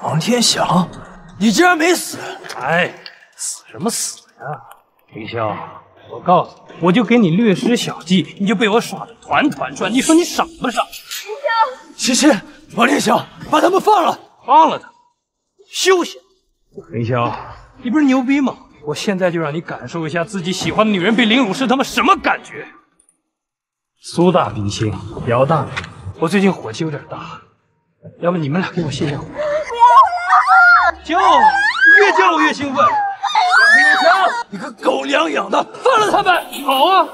王天祥，你竟然没死！哎，死什么死呀？凌霄，我告诉你，我就给你略施小计，你就被我耍的团团转，你说你傻不傻？凌霄，西西，王天祥，把他们放了，放了他，休想！凌霄，你不是牛逼吗？我现在就让你感受一下自己喜欢的女人被凌辱是他妈什么感觉。苏大明星，姚大明，我最近火气有点大，要不你们俩给我泄泄火？不要！叫，越叫我越兴奋。凌霄，你个狗粮养的，放了他们！好啊，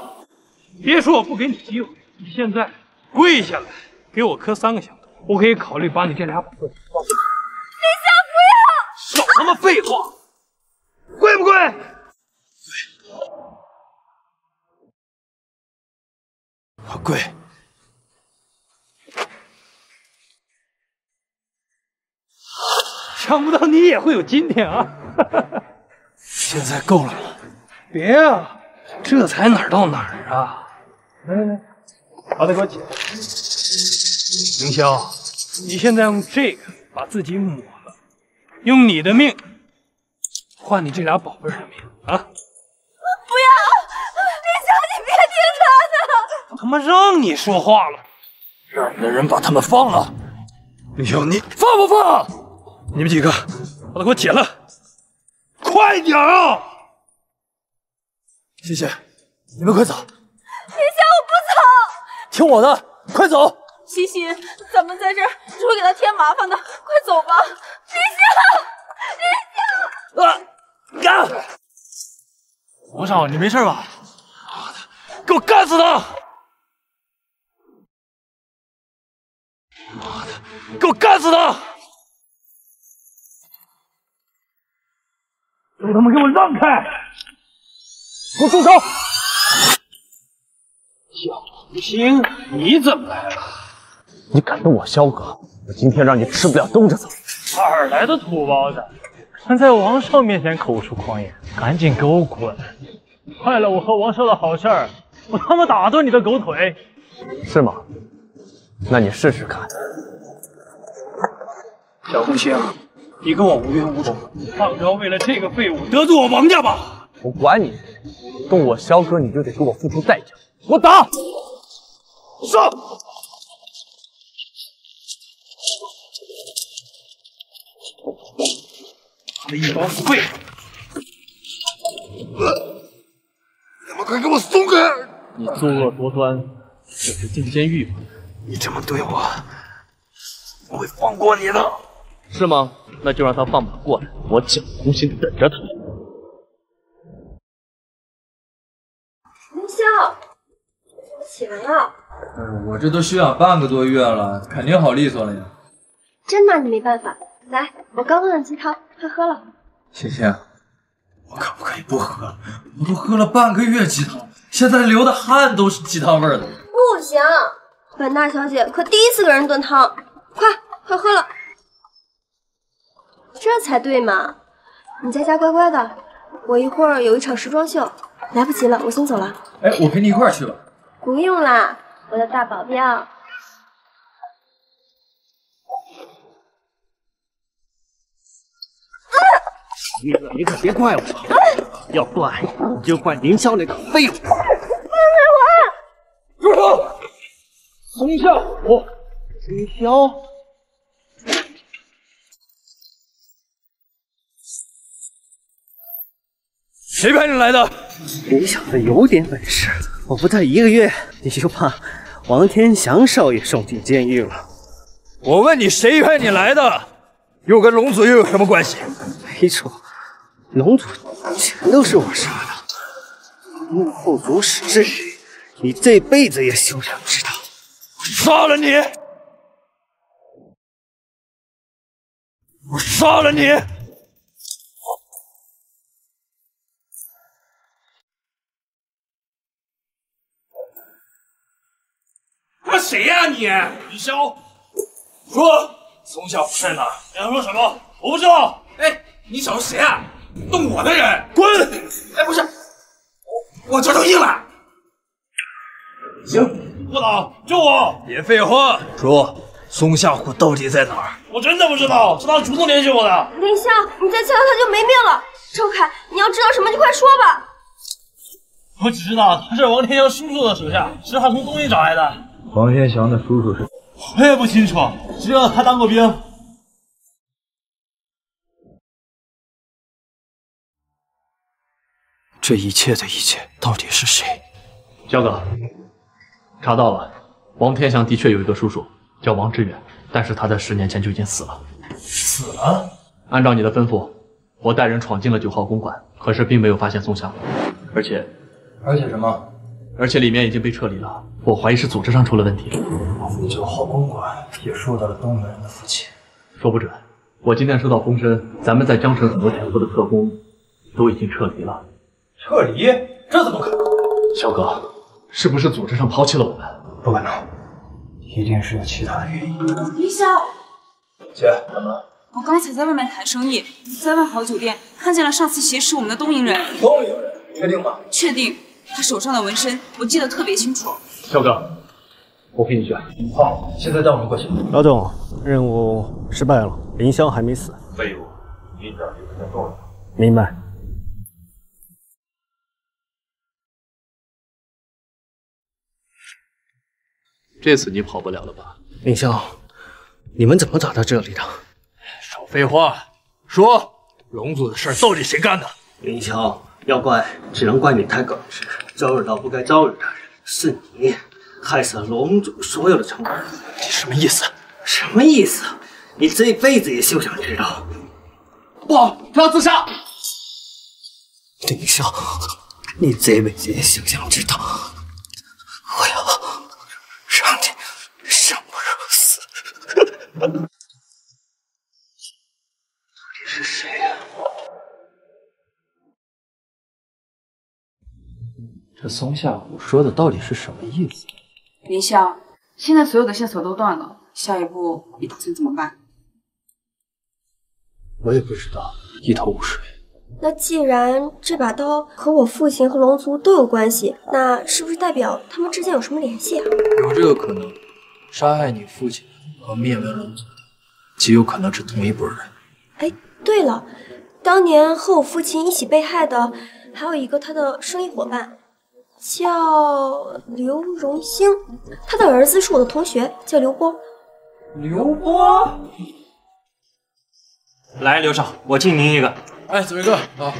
别说我不给你机会，你现在跪下来，给我磕三个响头，我可以考虑把你这俩宝贝放。林霄，不要！少他妈废话，跪不跪？我跪。想不到你也会有今天啊！现在够了吗？别啊，这才哪儿到哪儿啊！来来来，把它给我起来。凌霄，你现在用这个把自己抹了，用你的命换你这俩宝贝儿的命啊！不要，凌霄，你别听他的！我他妈让你说话了，让你的人把他们放了。凌霄，你放不放？你们几个把他给我解了，快点啊！谢谢，你们快走！林霄，我不走！听我的，快走！西西，咱们在这儿只会给他添麻烦的，快走吧！林霄，林霄！啊！干！皇上，你没事吧？妈的，给我干死他！妈的，给我干死他！都他妈给我让开！给我住手！小红星，你怎么来了？你敢动我萧哥，我今天让你吃不了兜着走！哪儿来的土包子，敢在王少面前口出狂言？赶紧给我滚！坏了我和王少的好事儿，我他妈打断你的狗腿！是吗？那你试试看。小红星，你跟我无冤无仇，放着为了这个废物得罪我王家吧！我管你，动我萧哥你就得给我付出代价！我打！上！一帮废物！你们快给我松开！你作恶多端，就是进监狱吧？你这么对我，我会放过你的。是吗？那就让他放马过来，我蒋红心等着他。凌霄，起来了。嗯，我这都休养半个多月了，肯定好利索了呀。真拿你没办法。来，我刚炖的鸡汤，快喝了。星星，我可不可以不喝？我都喝了半个月鸡汤，现在流的汗都是鸡汤味儿的。不行，本大小姐可第一次给人炖汤，快快喝了，这才对嘛！你在家乖乖的，我一会儿有一场时装秀，来不及了，我先走了。哎，我陪你一块儿去吧。不用啦，我的大保镖。你你可别怪我，要怪你就怪凌霄那个废物。放开我住手！松下虎，凌霄，谁派你来的？你小子有点本事，我不到一个月，你就把王天祥少爷送进监狱了。我问你，谁派你来的？又跟龙族又有什么关系？没错，龙族全都是我杀的。幕后主使是谁？你这辈子也休想知道！我杀了你！我杀了你！他谁呀、你？李潇，说松下虎在哪？你要说什么？我不知道。哎，你找谁啊？动我的人，滚！哎，不是，我我这都硬了。行，不打，救我！别废话，说松下虎到底在哪儿？我真的不知道，是他主动联系我的。林霄，你再掐他就没命了。周凯，你要知道什么就快说吧。我只知道他是王天阳叔叔的手下，是他从东营找来的。王天祥的叔叔是？我也不清楚，只知道他当过兵。这一切的一切到底是谁？肖哥，查到了，王天祥的确有一个叔叔叫王志远，但是他在十年前就已经死了。死了？按照你的吩咐，我带人闯进了九号公馆，可是并没有发现宋香，而且，而且什么？而且里面已经被撤离了。我怀疑是组织上出了问题。九号公馆也受到了东门人的伏击。说不准。我今天收到风声，咱们在江城很多潜伏的特工都已经撤离了。撤离？这怎么可能？肖哥，是不是组织上抛弃了我们？不可能，一定是有其他的原因。林霄，姐，怎么了？我刚才在外面谈生意，在万豪酒店看见了上次挟持我们的东瀛人。东瀛人？确定吗？确定，他手上的纹身我记得特别清楚。肖哥，我陪你去。好，现在带我们过去。老总，任务失败了，林霄还没死。废物，一点就不能动了。明白。这次你跑不了了吧？林霄，你们怎么找到这里的？少废话，说龙族的事到底谁干的？林霄，要怪只能怪你太耿直，招惹到不该招惹的人，是你害死了龙族所有的成员。你什么意思？什么意思？你这辈子也休想知道。不好，他要自杀！凌霄，你这辈子也休想知道，我要让你生不如死。到底是谁呀、这松下虎说的到底是什么意思？林霄，现在所有的线索都断了，下一步你打算怎么办？我也不知道，一头雾水。那既然这把刀和我父亲和龙族都有关系，那是不是代表他们之间有什么联系啊？有这个可能，杀害你父亲和灭门龙族的，极有可能是同一拨人。哎，对了，当年和我父亲一起被害的，还有一个他的生意伙伴，叫刘荣兴，他的儿子是我的同学，叫刘波。刘波，来，刘少，我敬您一个。哎，走一个啊！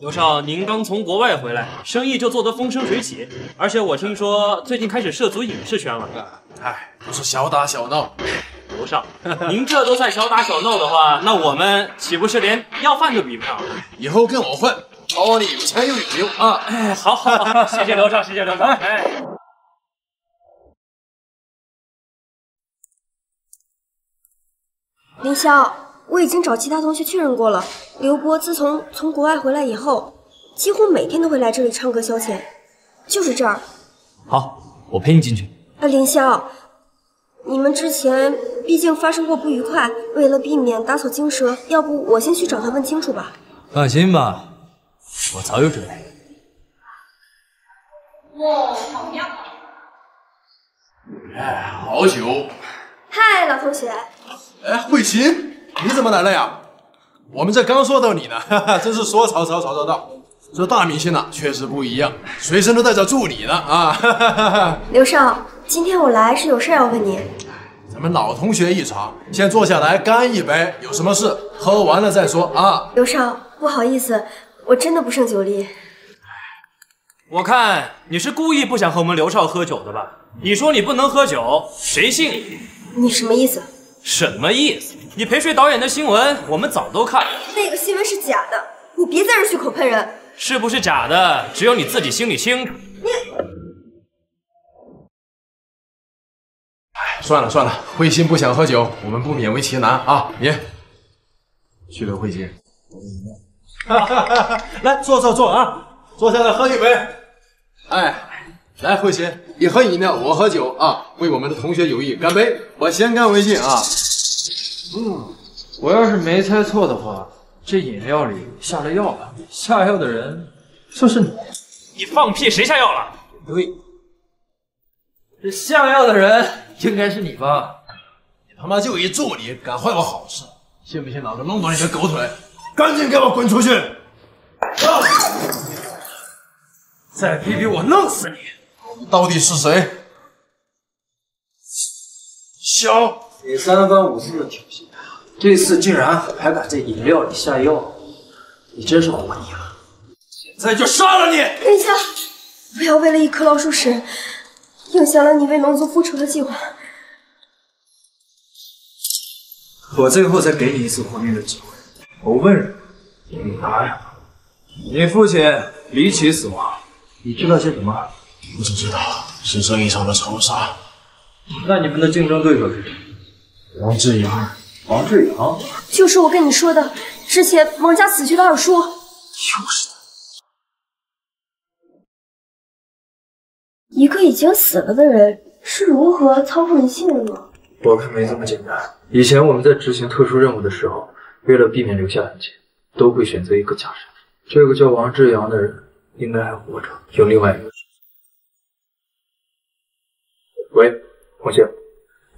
刘少，您刚从国外回来，生意就做得风生水起，而且我听说最近开始涉足影视圈了。哎，都是小打小闹。刘少，您这都算小打小闹的话，那我们岂不是连要饭都比不上了？以后跟我混，保你有钱又有用啊！哎，好好好，谢谢刘少，谢谢刘少。哎，林霄，我已经找其他同学确认过了，刘波自从从国外回来以后，几乎每天都会来这里唱歌消遣，就是这儿。好，我陪你进去。啊，林霄，你们之前毕竟发生过不愉快，为了避免打草惊蛇，要不我先去找他问清楚吧。放心吧，我早有准备。哇，好妙！哎，好久。嗨，老同学。哎，慧琴，你怎么来了呀？我们这刚说到你呢，哈哈，真是说曹操曹操到。这大明星呢，确实不一样，随身都带着助理呢啊！哈哈哈哈刘少，今天我来是有事要问你。咱们老同学一场，先坐下来干一杯，有什么事喝完了再说啊。刘少，不好意思，我真的不胜酒力。我看你是故意不想和我们刘少喝酒的吧？你说你不能喝酒，谁信你？你什么意思？什么意思？你陪睡导演的新闻我们早都看了，那个新闻是假的，你别在这血口喷人。是不是假的？只有你自己心里清楚。你，哎，算了算了，慧心不想喝酒，我们不勉为其难啊。你去留慧心。哈哈哈哈 来，坐坐坐啊，坐下来喝一杯。哎，来，慧琴，你喝饮料，我喝酒啊，为我们的同学友谊干杯！我先干为敬啊。嗯，我要是没猜错的话。这饮料里下了药了，下药的人就是你。你放屁！谁下药了？对，这下药的人应该是你吧？你他妈就一助理，敢坏我好事？信不信老子弄断你的狗腿？赶紧给我滚出去！再逼逼我，弄死你！到底是谁？小，你三番五次的挑衅。这次竟然还敢在饮料里下药，你真是活腻了！现在就杀了你！等一下，不要为了一颗老鼠屎，影响了你为龙族复仇的计划。我最后再给你一次活命的机会，我问人，你答呀！你父亲离奇死亡，你知道些什么？我只知道是生意上的仇杀。那你们的竞争对手是谁？王志阳。王志阳，就是我跟你说的之前王家死去的二叔。就是他。一个已经死了的人是如何操控人性的呢？我看没这么简单。以前我们在执行特殊任务的时候，为了避免留下痕迹，都会选择一个假身份。这个叫王志阳的人应该还活着，有另外一个。喂，红星，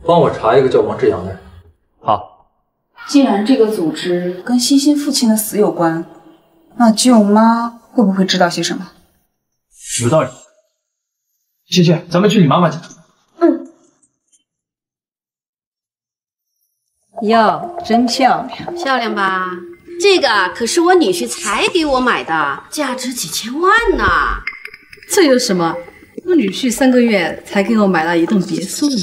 帮我查一个叫王志阳的人。好。既然这个组织跟欣欣父亲的死有关，那舅妈会不会知道些什么？有道理。欣欣，咱们去你妈妈家。哟，真漂亮，漂亮吧？这个可是我女婿才给我买的，价值几千万呢。这有什么？我女婿三个月才给我买了一栋别墅呢。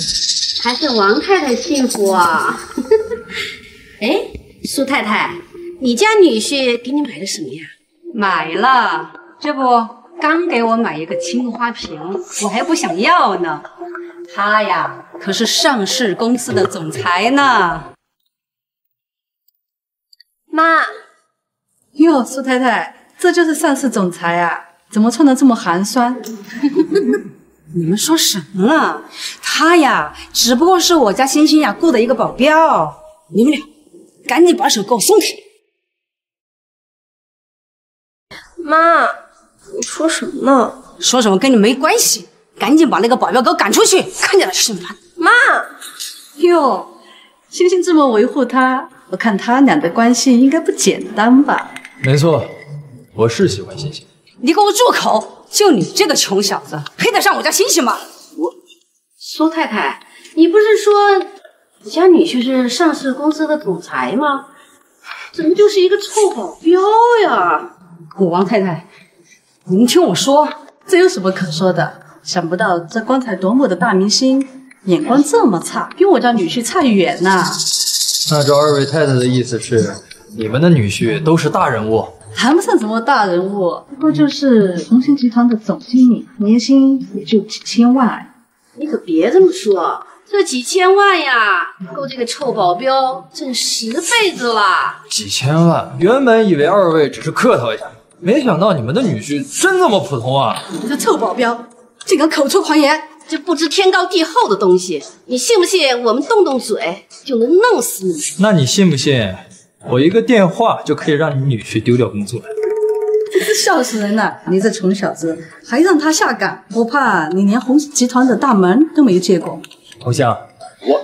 还是王太太幸福啊！哎，苏太太，你家女婿给你买的什么呀？买了，这不刚给我买一个青花瓶，我还不想要呢。他呀，可是上市公司的总裁呢。妈，哟，苏太太，这就是上市总裁啊？怎么穿的这么寒酸？你们说什么呢？他呀，只不过是我家欣欣呀雇的一个保镖。你们俩。赶紧把手给我松开！妈，你说什么呢？说什么跟你没关系！赶紧把那个保镖给我赶出去！看见了就心烦。妈，哟，星星这么维护他，我看他俩的关系应该不简单吧？没错，我是喜欢星星。你给我住口！就你这个穷小子，配得上我家星星吗？我，苏太太，你不是说？你家女婿是上市公司的总裁吗？怎么就是一个臭保镖呀？古王太太，您听我说，这有什么可说的？想不到这光彩夺目的大明星，眼光这么差，比我家女婿差远呐。那这二位太太的意思是，你们的女婿都是大人物？谈不上什么大人物，不过就是红星集团的总经理，年薪也就几千万。你可别这么说。这几千万呀，够这个臭保镖挣十辈子了。几千万，原本以为二位只是客套一下，没想到你们的女婿真这么普通啊！你这臭保镖，竟敢口出狂言，这不知天高地厚的东西，你信不信我们动动嘴就能弄死你？那你信不信，我一个电话就可以让你女婿丢掉工作？真是笑死人了！你这穷小子，还让他下岗，我怕你连红集团的大门都没见过。红香，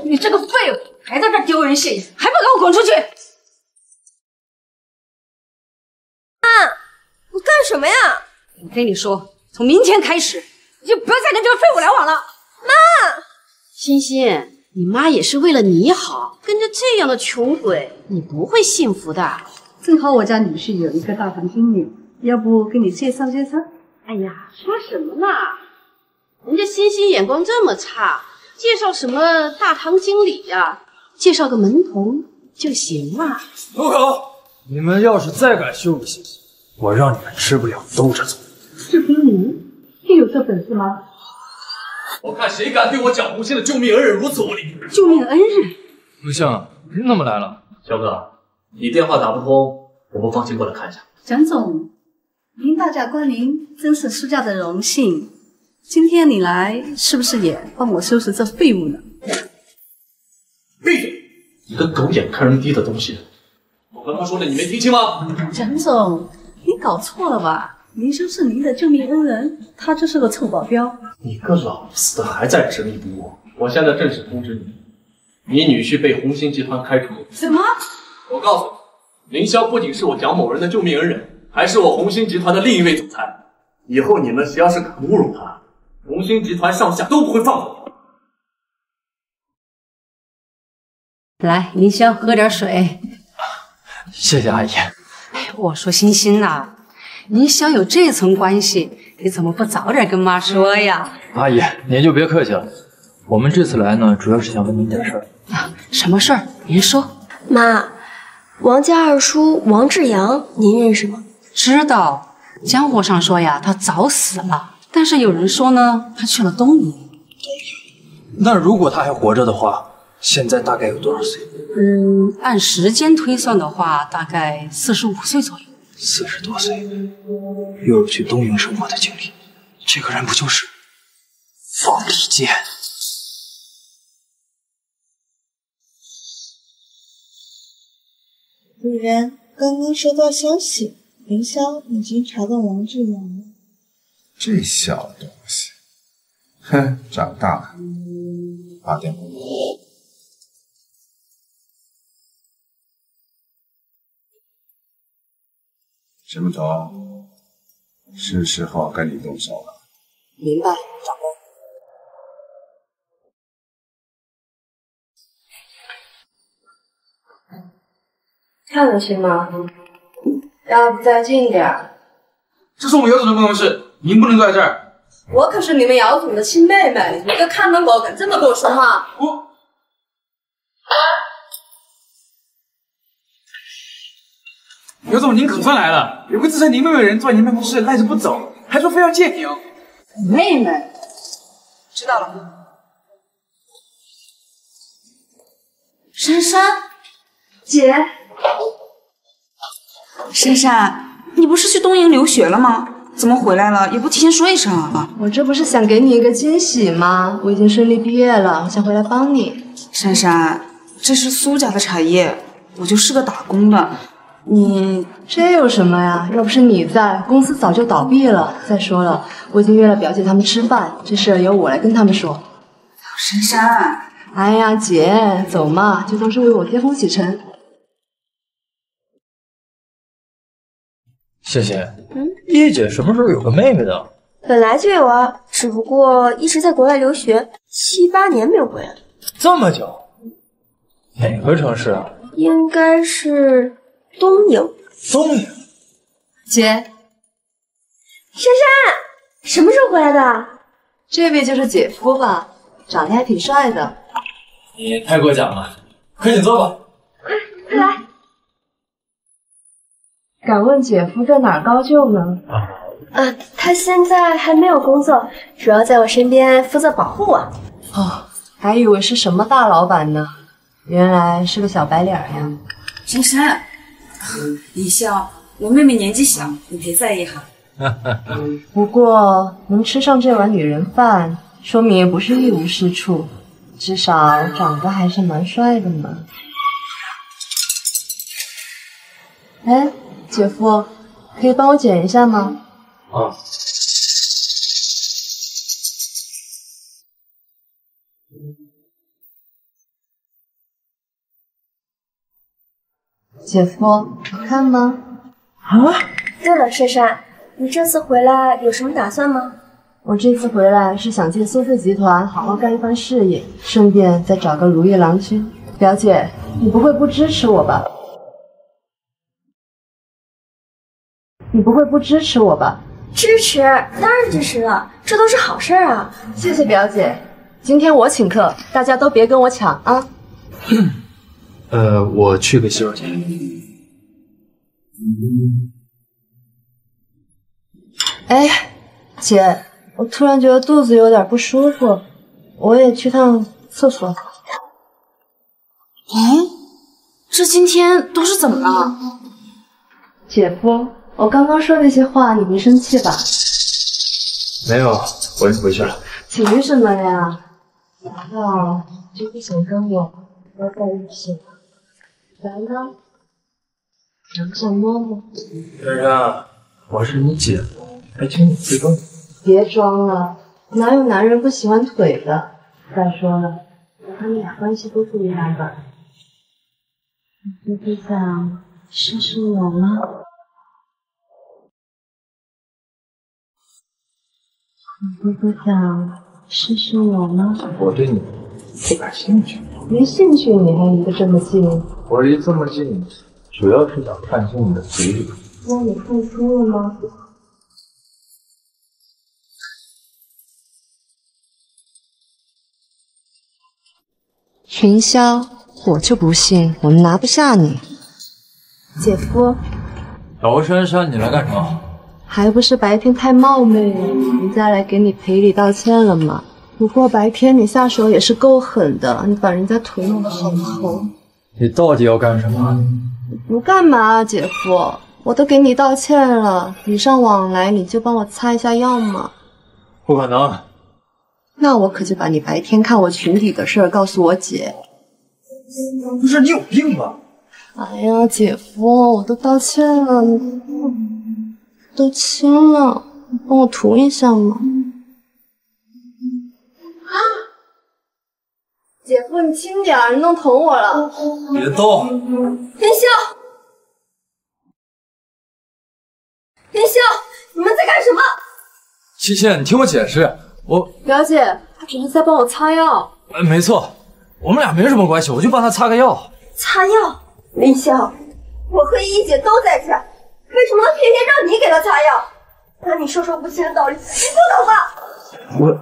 你这个废物，还在这丢人现眼，还不给我滚出去！妈，你干什么呀？我跟你说，从明天开始，你就不要再跟这个废物来往了。妈，欣欣，你妈也是为了你好，跟着这样的穷鬼，你不会幸福的。正好我家女婿有一个大堂经理，要不给你介绍介绍？哎呀，说什么呢？人家欣欣眼光这么差，介绍什么大堂经理呀、介绍个门童就行了。住口！你们要是再敢羞辱欣欣，我让你们吃不了兜着走。就凭你，你有这本事吗？我看谁敢对我蒋红星的救命恩人如此无礼！救命恩人，红香，你怎么来了？小哥，你电话打不通，我不放心过来看一下。蒋总，您大驾光临，真是苏家的荣幸。今天你来，是不是也帮我收拾这废物呢？闭嘴！你个狗眼看人低的东西！我刚刚说的你没听清吗？蒋总，你搞错了吧？林修是您的救命恩人，他就是个臭保镖。你个老死的还在执迷不悟！我现在正式通知你，你女婿被红星集团开除。什么？我告诉你，凌霄不仅是我蒋某人的救命恩人，还是我红星集团的另一位总裁。以后你们谁要是敢侮辱他，红星集团上下都不会放过你。来，林霄喝点水。谢谢阿姨。哎，我说欣欣呐、你想有这层关系，你怎么不早点跟妈说呀？阿姨，您就别客气了。我们这次来呢，主要是想问您点事儿。啊什么事儿？您说。妈，王家二叔王志阳，您认识吗？知道，江湖上说呀，他早死了，但是有人说呢，他去了东瀛。那如果他还活着的话，现在大概有多少岁？嗯，按时间推算的话，大概四十五岁左右。四十多岁，又有去东营生活的经历，这个人不就是方立剑？主人，刚刚收到消息，凌霄已经查到王志阳了。这小东西，哼，长大了。八点五。石木头，是时候该你动手了。明白，长官。看得清吗？要不再近点儿。这是我们姚总的办公室，您不能坐在这儿。我可是你们姚总的亲妹妹，你个看门狗敢这么跟我说话？我。姚总，您可算来了！有个自称您妹妹的人坐在您办公室赖着不走，还说非要见您。妹妹，知道了。珊珊，姐，珊珊，你不是去东营留学了吗？怎么回来了？也不提前说一声啊！我这不是想给你一个惊喜吗？我已经顺利毕业了，我想回来帮你。珊珊，这是苏家的产业，我就是个打工的。你这有什么呀？要不是你在，公司早就倒闭了。再说了，我已经约了表姐他们吃饭，这事由我来跟他们说。珊珊，哎呀，姐，走嘛，就当是为我接风洗尘。谢谢。嗯，叶姐什么时候有个妹妹的？本来就有啊，只不过一直在国外留学，七八年没有回来。这么久？哪个城市啊？应该是东营。东营。姐，珊珊，什么时候回来的？这位就是姐夫吧，长得还挺帅的。你太过奖了，快请坐吧。快快来。敢问姐夫在哪儿高就呢？啊，他现在还没有工作，主要在我身边负责保护我。哦，还以为是什么大老板呢，原来是个小白脸呀。珊珊，李笑，我妹妹年纪小，你别在意哈。不过能吃上这碗女人饭，说明也不是一无是处，至少长得还是蛮帅的嘛。哎，姐夫，可以帮我剪一下吗？啊。姐夫，好看吗？啊！对了，珊珊，你这次回来有什么打算吗？我这次回来是想借苏氏集团好好干一番事业，顺便再找个如意郎君。表姐，你不会不支持我吧？你不会不支持我吧？支持，当然支持了，这都是好事啊！谢谢表姐，今天我请客，大家都别跟我抢啊！呃，我去个洗手间。哎，姐，我突然觉得肚子有点不舒服，我也去趟厕所。哎，这今天都是怎么了？姐夫，我刚刚说那些话你没生气吧？没有，我回去了。凭什么呀？难道就不想跟我待在一起？来呢，想不想摸摸？珊珊，我是你姐夫，还请你自重。别装了，哪有男人不喜欢腿的？再说了，他们俩关系都不一般吧？你不想试试我吗？你不想试试我吗？我对你不感兴趣。没兴趣，你还离得这么近？我离这么近，主要是想看清你的嘴脸。那你看清了吗？云霄，我就不信我们拿不下你。姐夫，姚珊珊，你来干什么？还不是白天太冒昧了，人家来给你赔礼道歉了吗？不过白天你下手也是够狠的，你把人家腿弄得好疼。你到底要干什么？不干嘛，姐夫，我都给你道歉了，礼尚往来，你就帮我擦一下药嘛。不可能。那我可就把你白天看我裙底的事儿告诉我姐。不是你有病吧？哎呀，姐夫，我都道歉了，你都亲了，你帮我涂一下嘛。姐夫，你轻点儿，你弄疼我了。别动！林霄，林霄，你们在干什么？七七，你听我解释，我表姐，她只是在帮我擦药。呃，没错，我们俩没什么关系，我就帮她擦个药。擦药？林霄，我和依依姐都在这儿，为什么偏偏让你给她擦药？那你说说不清的道理，你不懂吗？我。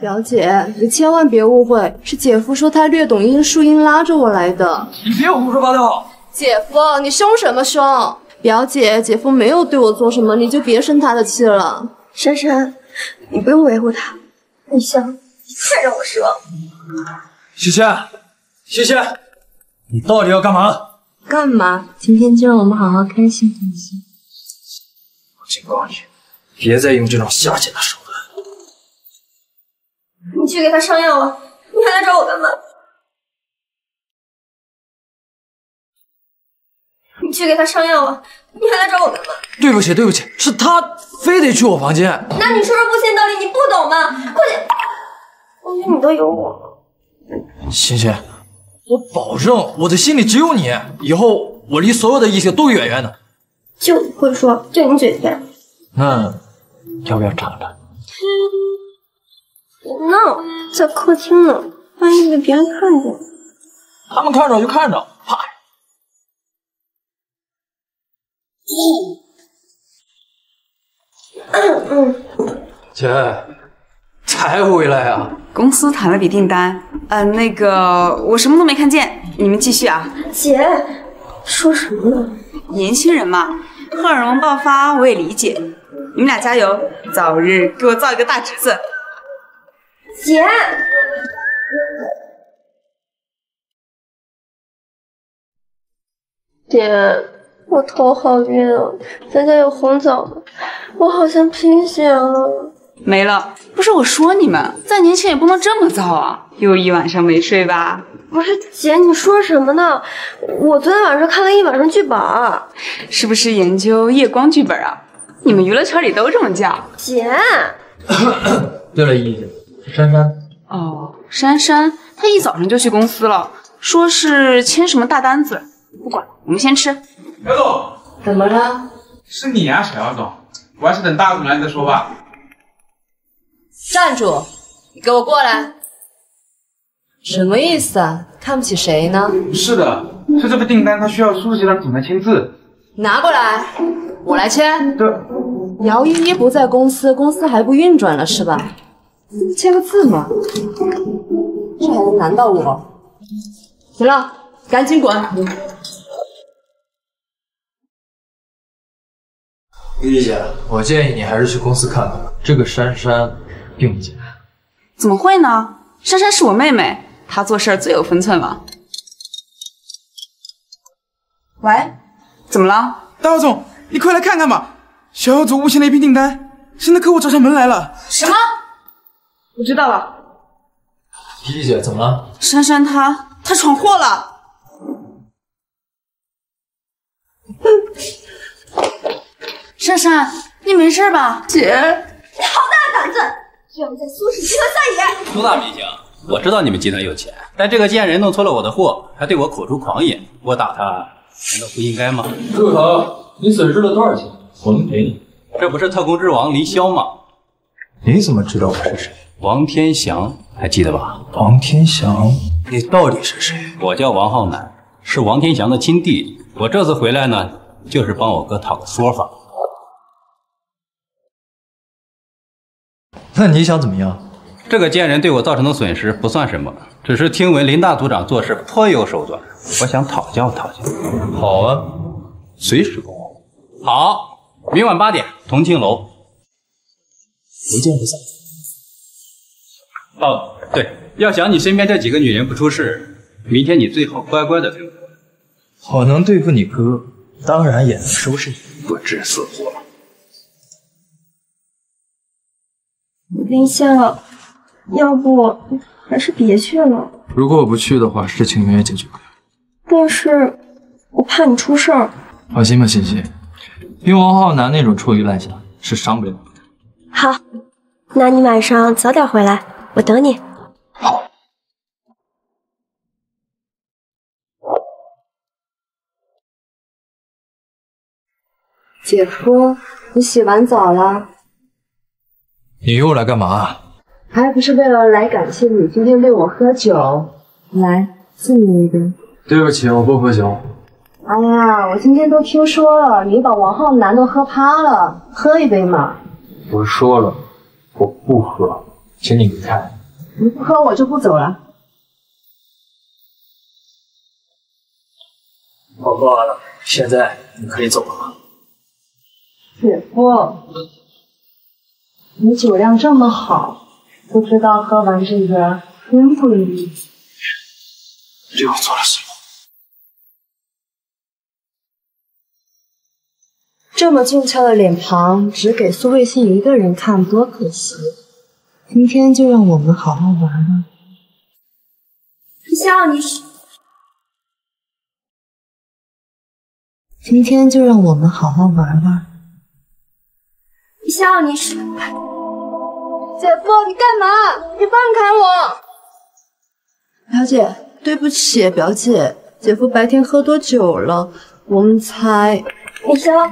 表姐，你千万别误会，是姐夫说他略懂医术，硬拉着我来的。你别胡说八道！姐夫，你凶什么凶？表姐，姐夫没有对我做什么，你就别生他的气了。珊珊，你不用维护他。李湘，你太让我失望。西仙，西仙，你到底要干嘛？干嘛？今天就让我们好好开心开心。我警告你，别再用这种下贱的手段。你去给他上药了，你还来找我干嘛？你去给他上药了，你还来找我干嘛？对不起，对不起，是他非得去我房间。那你说说不清道理，你不懂吗？快点，房间你都有我。欣欣，我保证我的心里只有你，以后我离所有的异性都远远的。就你会说，就你嘴甜。那要不要尝尝？别闹，在客厅呢，万一被别人看见。他们看着就看着，怕呀。嗯嗯，姐，才回来啊？公司谈了笔订单，呃，那个我什么都没看见，你们继续啊。姐，说什么呢？年轻人嘛，荷尔蒙爆发，我也理解。你们俩加油，早日给我造一个大侄子。姐，姐，我头好晕啊，咱家有红枣吗？我好像贫血了。没了。不是我说你们，再年轻也不能这么造啊！又一晚上没睡吧？不是姐，你说什么呢？我昨天晚上看了一晚上剧本，是不是研究夜光剧本啊？你们娱乐圈里都这么叫。姐，对了，依依姐，珊珊，哦，珊珊，她一早上就去公司了，说是签什么大单子。不管，我们先吃。姚总，怎么了？是你呀、小姚总，我还是等大总来再说吧。站住！你给我过来！什么意思啊？看不起谁呢？是的，是这个订单，他需要苏氏集团总裁签字。拿过来，我来签。对。姚依依不在公司，公司还不运转了是吧？签个字嘛，这还能难到我？行了，赶紧滚！玉丽姐，我建议你还是去公司看看吧，这个珊珊并不简单。怎么会呢？珊珊是我妹妹，她做事最有分寸了。喂，怎么了？大姚总，你快来看看吧，小姚总误签了一批订单，现在客户找上门来了。什么？我知道了，依依姐，怎么了？珊珊她她闯祸了。珊珊，你没事吧？姐，你好大胆子，居然在苏氏集团撒野！苏大明星，我知道你们集团有钱，但这个贱人弄错了我的货，还对我口出狂言，我打他难道不应该吗？住口！你损失了多少钱？我们赔你。这不是特工之王林霄吗？你怎么知道我是谁？王天祥，还记得吧？王天祥，你到底是谁？我叫王浩南，是王天祥的亲弟。我这次回来呢，就是帮我哥讨个说法。那你想怎么样？这个贱人对我造成的损失不算什么，只是听闻林大组长做事颇有手段，我想讨教讨教。好啊，随时恭候。好，明晚八点，同庆楼。不见不散。哦，对，要想你身边这几个女人不出事，明天你最好乖乖的跟我。我能对付你哥，当然也能收拾你不知死活。林夏，要不还是别去了。如果我不去的话，事情永远解决不了。但是我怕你出事儿。放心吧，欣欣，凭王浩南那种臭鱼烂虾是伤不了我的。好，那你晚上早点回来，我等你。好姐夫，你洗完澡了？你又来干嘛？还不是为了来感谢你今天喂我喝酒。来，敬你一杯。对不起，我不喝酒。哎呀，我今天都听说了，你把王浩南都喝趴了，喝一杯嘛。我说了，我不喝，请你离开。你不喝我就不走了。我喝完了，现在你可以走了吗。姐夫，你酒量这么好，不知道喝完这个晕不晕？对我做了什么？这么俊俏的脸庞，只给苏卫星一个人看，多可惜！今天就让我们好好玩玩。李潇，你是今天就让我们好好玩玩。李潇，你是姐夫，你干嘛？你放开我！表姐，对不起，表姐，姐夫白天喝多酒了，我们才……林潇，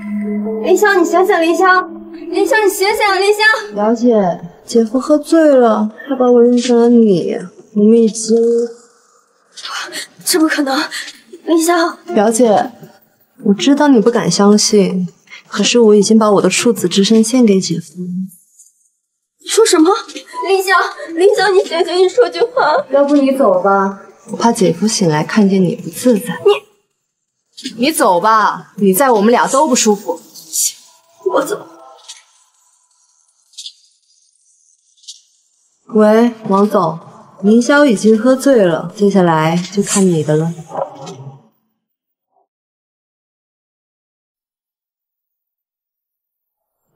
林潇，你醒醒，林潇，林潇，你醒醒，林潇。表姐，姐夫喝醉了，他把我认成了你，我们已经……这不可能，林霄。表姐，我知道你不敢相信，可是我已经把我的处子之身献给姐夫。你说什么？林霄，林霄，你醒醒，你说句话。要不你走吧，我怕姐夫醒来看见你不自在。你，你走吧，你在我们俩都不舒服。我走。喂，王总，林霄已经喝醉了，接下来就看你的了。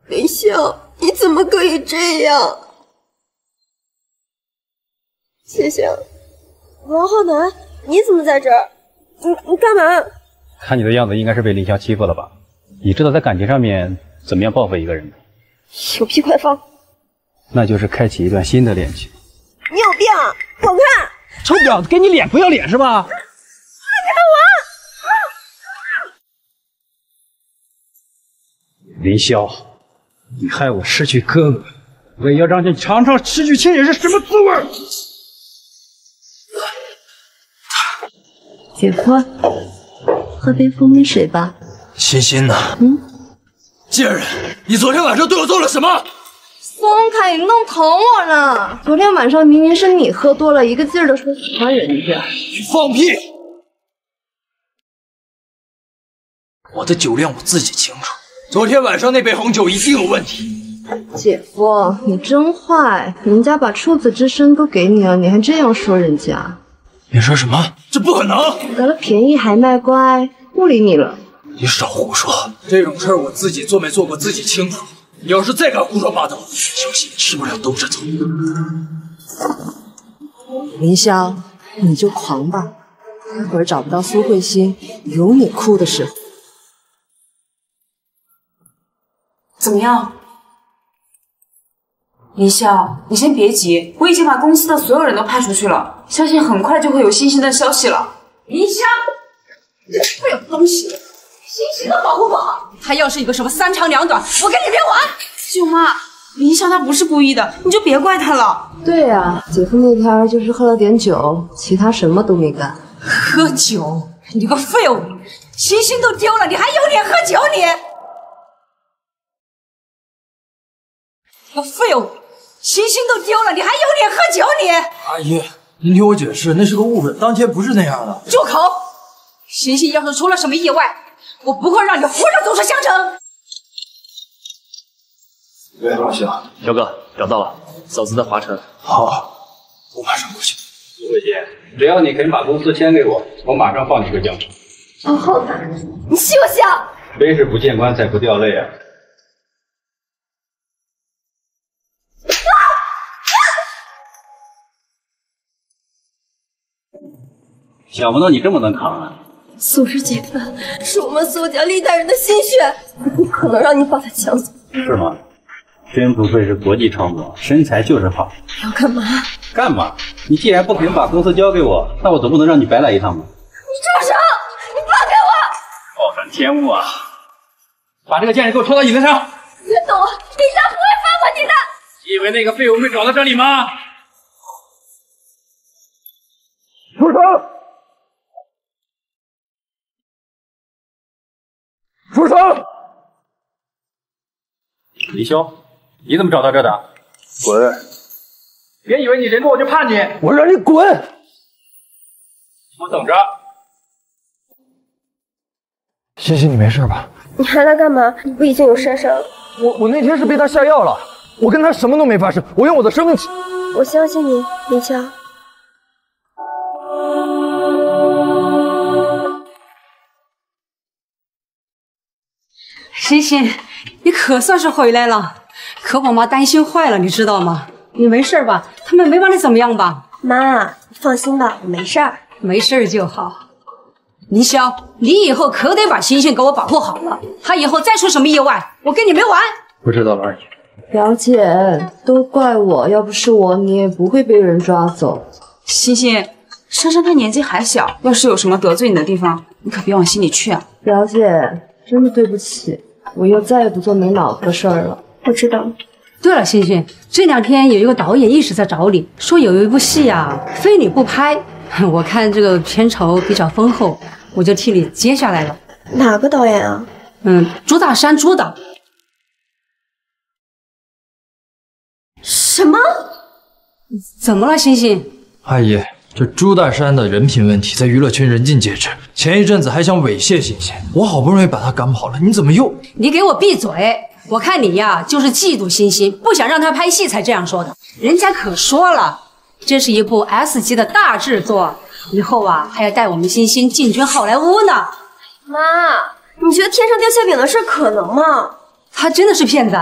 林潇，你怎么可以这样？谢谢。王浩南，你怎么在这儿？你你干嘛？看你的样子，应该是被凌霄欺负了吧？你知道在感情上面怎么样报复一个人吗？有屁快放！那就是开启一段新的恋情。你有病！滚开！臭婊子，给你脸不要脸是吧？放开我！林霄，你害我失去哥哥，我也要让你尝尝失去亲人是什么滋味。姐夫，喝杯蜂蜜水吧。欣欣呢？嗯，贱人，你昨天晚上对我做了什么？松开，你弄疼我了。昨天晚上明明是你喝多了，一个劲儿的说喜欢人家。你放屁！我的酒量我自己清楚，昨天晚上那杯红酒一定有问题。姐夫，你真坏！人家把处子之身都给你了，你还这样说人家？你说什么？这不可能！得了便宜还卖乖，不理你了。你少胡说！这种事儿我自己做没做过自己清楚。你要是再敢胡说八道，小心吃不了兜着走。林霄，你就狂吧，待会儿找不到苏慧心，有你哭的时候。怎么样？林霄，你先别急，我已经把公司的所有人都派出去了，相信很快就会有欣欣的消息了。林霄，这废有东西，欣欣都保护不好，他要是有个什么三长两短，我跟你别玩！舅妈，林霄他不是故意的，你就别怪他了。对呀、姐夫那天就是喝了点酒，其他什么都没干。喝酒，你个废物！欣欣都丢了，你还有脸喝酒你？你个废物！欣欣都丢了，你还有脸喝酒你？阿姨，您听我解释，那是个误会，当天不是那样的。住口！欣欣要是出了什么意外，我不会让你活着走出襄城。喂，老乡，小哥找到了嫂子在华城。好，我马上过去。苏慧欣，只要你肯把公司签给我，我马上放你回江城。王浩南，你休想！真是不见棺材不掉泪啊！想不到你这么能扛啊！苏氏姐夫是我们苏家历代人的心血，我不可能让你把他抢走。是吗？真不愧是国际超模，身材就是好。要干嘛？干嘛？你既然不肯把公司交给我，那我总不能让你白来一趟吧？你住手！你放开我！暴殄天物啊！把这个贱人给我拖到椅子上！别动我！李家不会放过你的！你以为那个废物会找到这里吗？住手！住手！李潇，你怎么找到这的？滚！别以为你人多我就怕你！我让你滚！我等着。欣欣，你没事吧？你还来干嘛？你不已经有珊珊了？我我那天是被他下药了，我跟他什么都没发生，我用我的生命。我相信你，林霄。欣欣，你可算是回来了，可我妈担心坏了，你知道吗？你没事吧？他们没把你怎么样吧？妈，放心吧，我没事儿。没事儿就好。林霄，你以后可得把欣欣给我保护好了，她以后再出什么意外，我跟你没完。我知道了，二姨。表姐，都怪我，要不是我，你也不会被人抓走。欣欣，珊珊她年纪还小，要是有什么得罪你的地方，你可别往心里去啊。表姐，真的对不起，我又再也不做没脑子的事儿了。我知道。对了，欣欣，这两天有一个导演一直在找你，说有一部戏啊、非你不拍。我看这个片酬比较丰厚，我就替你接下来了。哪个导演啊？嗯，朱大山朱导。什么？怎么了，星星？阿姨，这朱大山的人品问题在娱乐圈人尽皆知，前一阵子还想猥亵欣欣，我好不容易把他赶跑了，你怎么又……你给我闭嘴！我看你呀，就是嫉妒欣欣，不想让她拍戏才这样说的。人家可说了，这是一部 S 级的大制作，以后啊还要带我们欣欣进军好莱坞呢。妈，你觉得天上掉馅饼的事可能吗？他真的是骗子？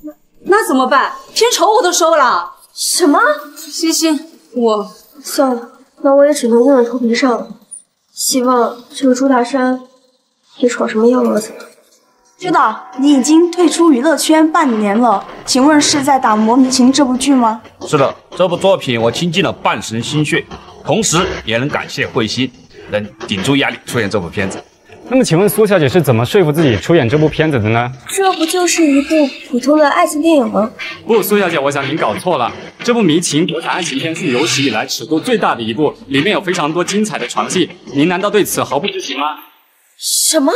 那那怎么办？片酬我都收了。什么？欣欣，我算了，那我也只能硬着头皮上了。希望这个朱大山别闯什么幺蛾子。知道，你已经退出娱乐圈半年了，请问是在打磨迷情这部剧吗？是的，这部作品我倾尽了半生心血，同时也能感谢慧心，能顶住压力出演这部片子。那么，请问苏小姐是怎么说服自己出演这部片子的呢？这不就是一部普通的爱情电影吗？不，苏小姐，我想您搞错了。这部《迷情》国产爱情片是有史以来尺度最大的一部，里面有非常多精彩的床戏，您难道对此毫不知情吗？什么？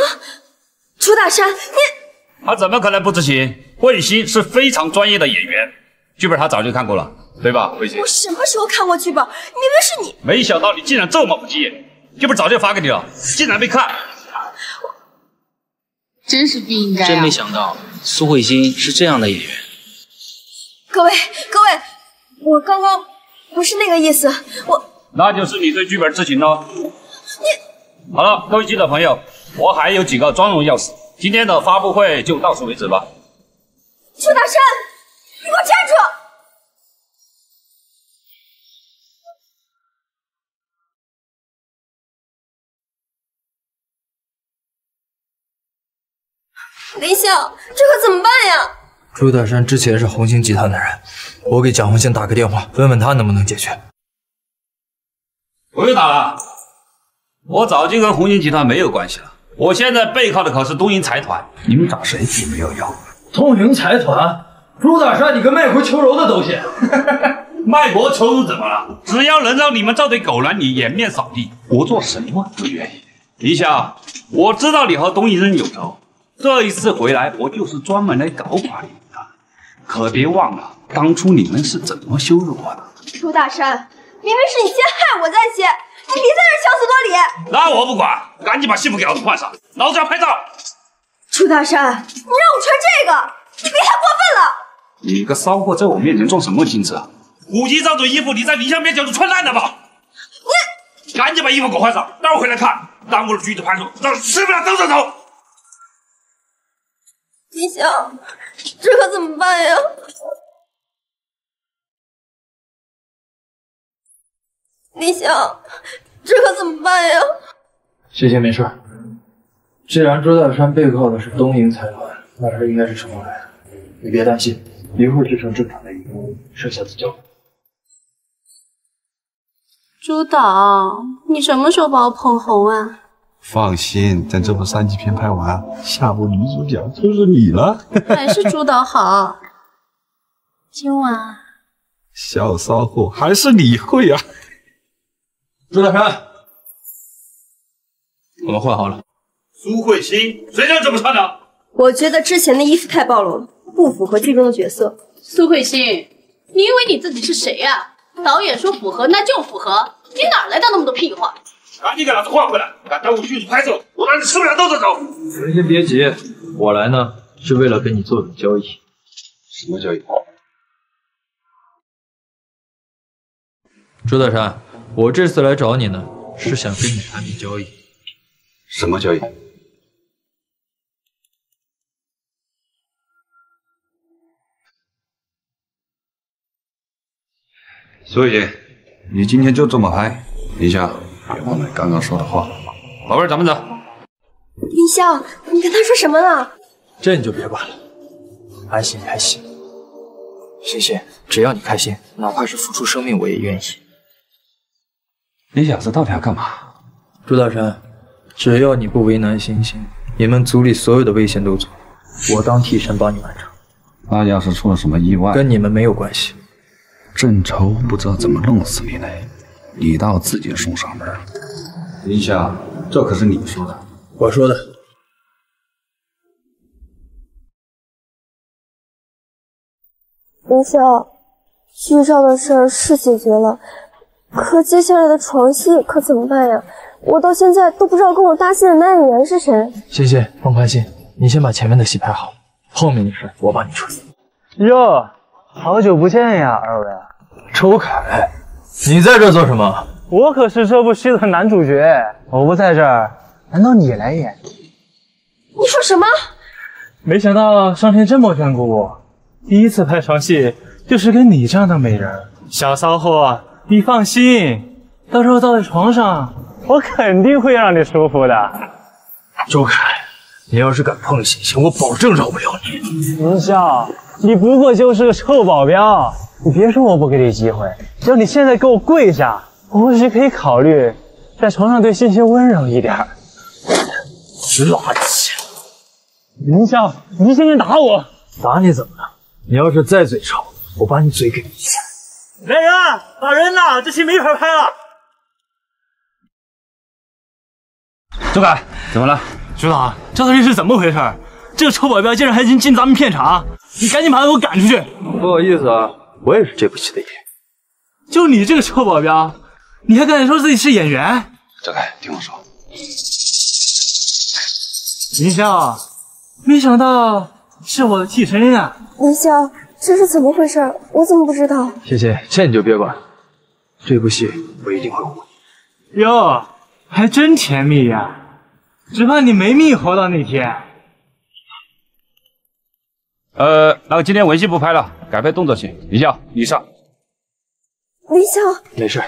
朱大山，你他怎么可能不知情？慧心是非常专业的演员，剧本他早就看过了，对吧？慧心我，什么时候看过剧本？明明是你。没想到你竟然这么不敬业，剧本早就发给你了，竟然没看。真是不应该、啊。真没想到苏慧欣是这样的演员。各位各位，我刚刚不是那个意思，我那就是你对剧本知情喽。你好了，各位记者朋友，我还有几个妆容要试，今天的发布会就到此为止吧。邱大山，你给我站林晓，这可怎么办呀？朱大山之前是红星集团的人，我给蒋红星打个电话，问问他能不能解决。不用打了，我早就跟红星集团没有关系了。我现在背靠的可是东瀛财团，你们找谁也没有用。东瀛财团，朱大山，你个卖国求荣的东西！卖国求荣怎么了？只要能让你们这对狗男女颜面扫地，我做什么都愿意。林霄，我知道你和东瀛人有仇，这一次回来，我就是专门来搞垮你们的。可别忘了，当初你们是怎么羞辱我的。朱大山，明明是你先害我在先，你别在这强词夺理。那我不管，赶紧把戏服给老子换上，老子要拍照。朱大山，你让我穿这个，你别太过分了。你个骚货，在我面前装什么矜持啊？五级这种衣服，你在林香面前就穿烂了吧？你赶紧把衣服给我换上，待会回来看，耽误了剧组拍摄，让吃不了兜着走。林香，这可怎么办呀？林香，这可怎么办呀？谢谢，没事。既然朱大山背靠的是东瀛财团，那他应该是成功来的。你别担心，一会儿制成正常的员工，剩下的交给朱导，你什么时候把我捧红啊？放心，等这部三级片拍完，下部女主角就是你了。还是朱导好。今晚小骚货，还是你会啊！朱大山，我们换好了。苏慧欣，谁让你这么穿的？我觉得之前的衣服太暴露了，不符合剧中的角色。苏慧欣，你以为你自己是谁呀、导演说符合那就符合，你哪来的那么多屁话？赶紧给老子换回来！敢耽误剧组拍摄，我让你吃不了兜着走！你先别急，我来呢是为了跟你做笔交易。什么交易？朱大山，我这次来找你呢，是想跟你谈笔交易。什么交易？苏雨欣，你今天就这么拍？林香，别忘了刚刚说的话。宝贝儿，咱们走。林霄，你跟他说什么了？这你就别管了，安心开心。欣欣，只要你开心，哪怕是付出生命我也愿意。你小子到底要干嘛？朱大山，只要你不为难欣欣，你们组里所有的危险都做，我当替身帮你完成。那要是出了什么意外，跟你们没有关系。郑愁不知道怎么弄死你嘞，你倒自己送上门。林香，这可是你说的。我说的。林晓，剧照的事儿是解决了，可接下来的床戏可怎么办呀？我到现在都不知道跟我搭戏的男演员是谁。欣欣，放宽心，你先把前面的戏拍好，后面的事我帮你处理。哟，好久不见呀，二位。周凯，你在这做什么？我可是这部戏的男主角，我不在这儿，难道你来演？你说什么？没想到上天这么眷顾我，第一次拍床戏就是跟你这样的美人，小骚货，你放心，到时候倒在床上，我肯定会让你舒服的。周凯，你要是敢碰星星，我保证饶不了你。林霄，你不过就是个臭保镖，你别说我不给你机会，只要你现在给我跪下，我或许可以考虑在床上对欣欣温柔一点。垃圾！林霄，你现在打我，打你怎么了？你要是再嘴臭，我把你嘴给闭上。来人，打人呐！这戏没法拍了。周凯，怎么了？局长，这到底是怎么回事？这个臭保镖竟然还进进咱们片场！你赶紧把他给我赶出去！不好意思啊，我也是这部戏的演员。就你这个臭保镖，你还敢说自己是演员？周凯，听我说，林霄，没想到是我的替身呀！林霄，这是怎么回事？我怎么不知道？谢谢，这你就别管，这部戏我一定会护你。哟，还真甜蜜呀！只怕你没命活到那天。呃，那个今天文戏不拍了，改变动作戏。林霄，你上。林霄，没事。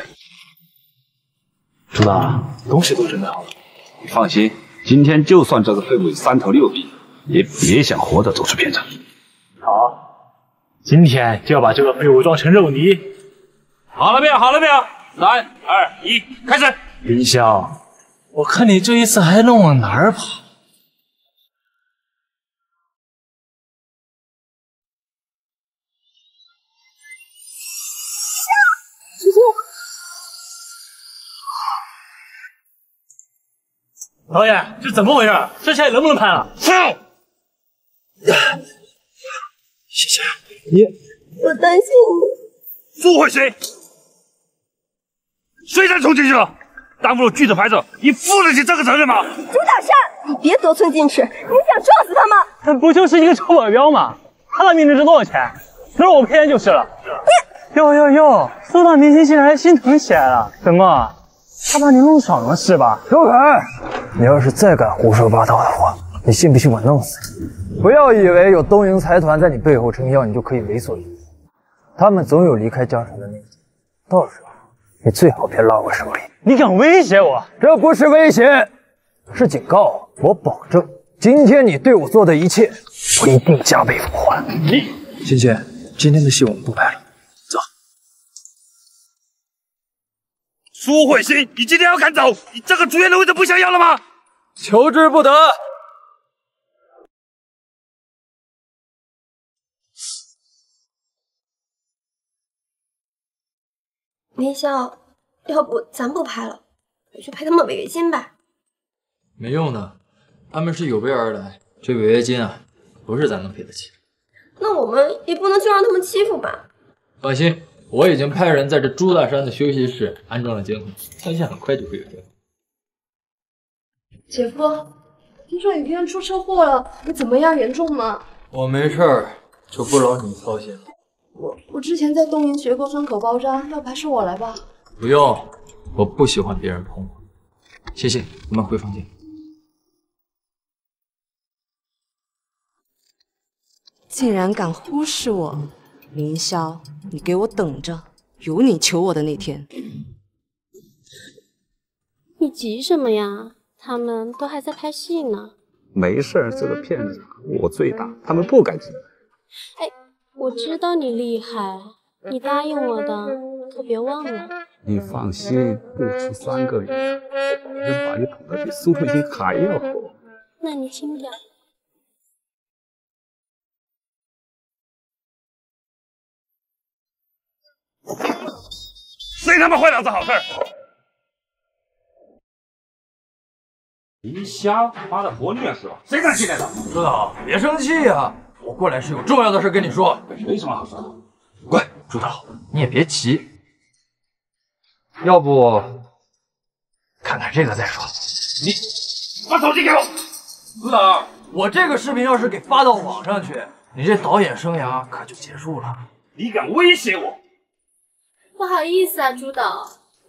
朱大，东西都准备好了。你放心，今天就算这个废物有三头六臂，也别想活着走出片场。好，今天就要把这个废物装成肉泥。好了没有？好了没有？三二一，开始。林霄，我看你这一次还能往哪儿跑？导演，这怎么回事？这下能不能拍了？上！谢谢你。我担心你。苏慧欣，谁再冲进去了？耽误了剧的拍摄，你负得起这个责任吗？朱大山，你别得寸进尺，你想撞死他吗？他不就是一个臭保镖吗？他的命值多少钱？给我片就是了。你哟哟哟，苏大明星竟然还心疼起来了，怎么？他把你弄爽了是吧？周凯，你要是再敢胡说八道的话，你信不信我弄死你？不要以为有东瀛财团在你背后撑腰，你就可以为所欲为。他们总有离开江城的那天，到时候你最好别落我手里。你敢威胁我？这不是威胁，是警告。我保证，今天你对我做的一切，我一定加倍奉还。你，欣欣，今天的戏我们不拍了，苏慧欣，你今天要赶走？你这个主演的位置不想要了吗？求之不得。林霄，要不咱不拍了，我去赔他们违约金吧。没用的，他们是有备而来，这违约金啊，不是咱能赔得起。那我们也不能就让他们欺负吧？放心，我已经派人在这朱大山的休息室安装了监控，相信很快就会有结果。姐夫，听说你今天出车祸了，你怎么样？严重吗？我没事儿，就不劳你操心了。我我之前在东营学过伤口包扎，要不还是我来吧？不用，我不喜欢别人碰我。谢谢，我们回房间。竟然敢忽视我，凌霄，你给我等着，有你求我的那天。你急什么呀？他们都还在拍戏呢。没事儿，这个骗子我最大，他们不敢进来。哎，我知道你厉害，你答应我的，可别忘了。你放心，不出三个月，我能把你捧得比苏慧欣还要火。那你轻点。谁他妈坏脑子好事？林香，妈的活虐是吧！谁敢进来的？朱导，别生气啊，我过来是有重要的事跟你说。没什么好说的。乖，朱导，你也别急，要不看看这个再说。你把手机给我。朱导，我这个视频要是给发到网上去，你这导演生涯可就结束了。你敢威胁我？不好意思啊，朱导，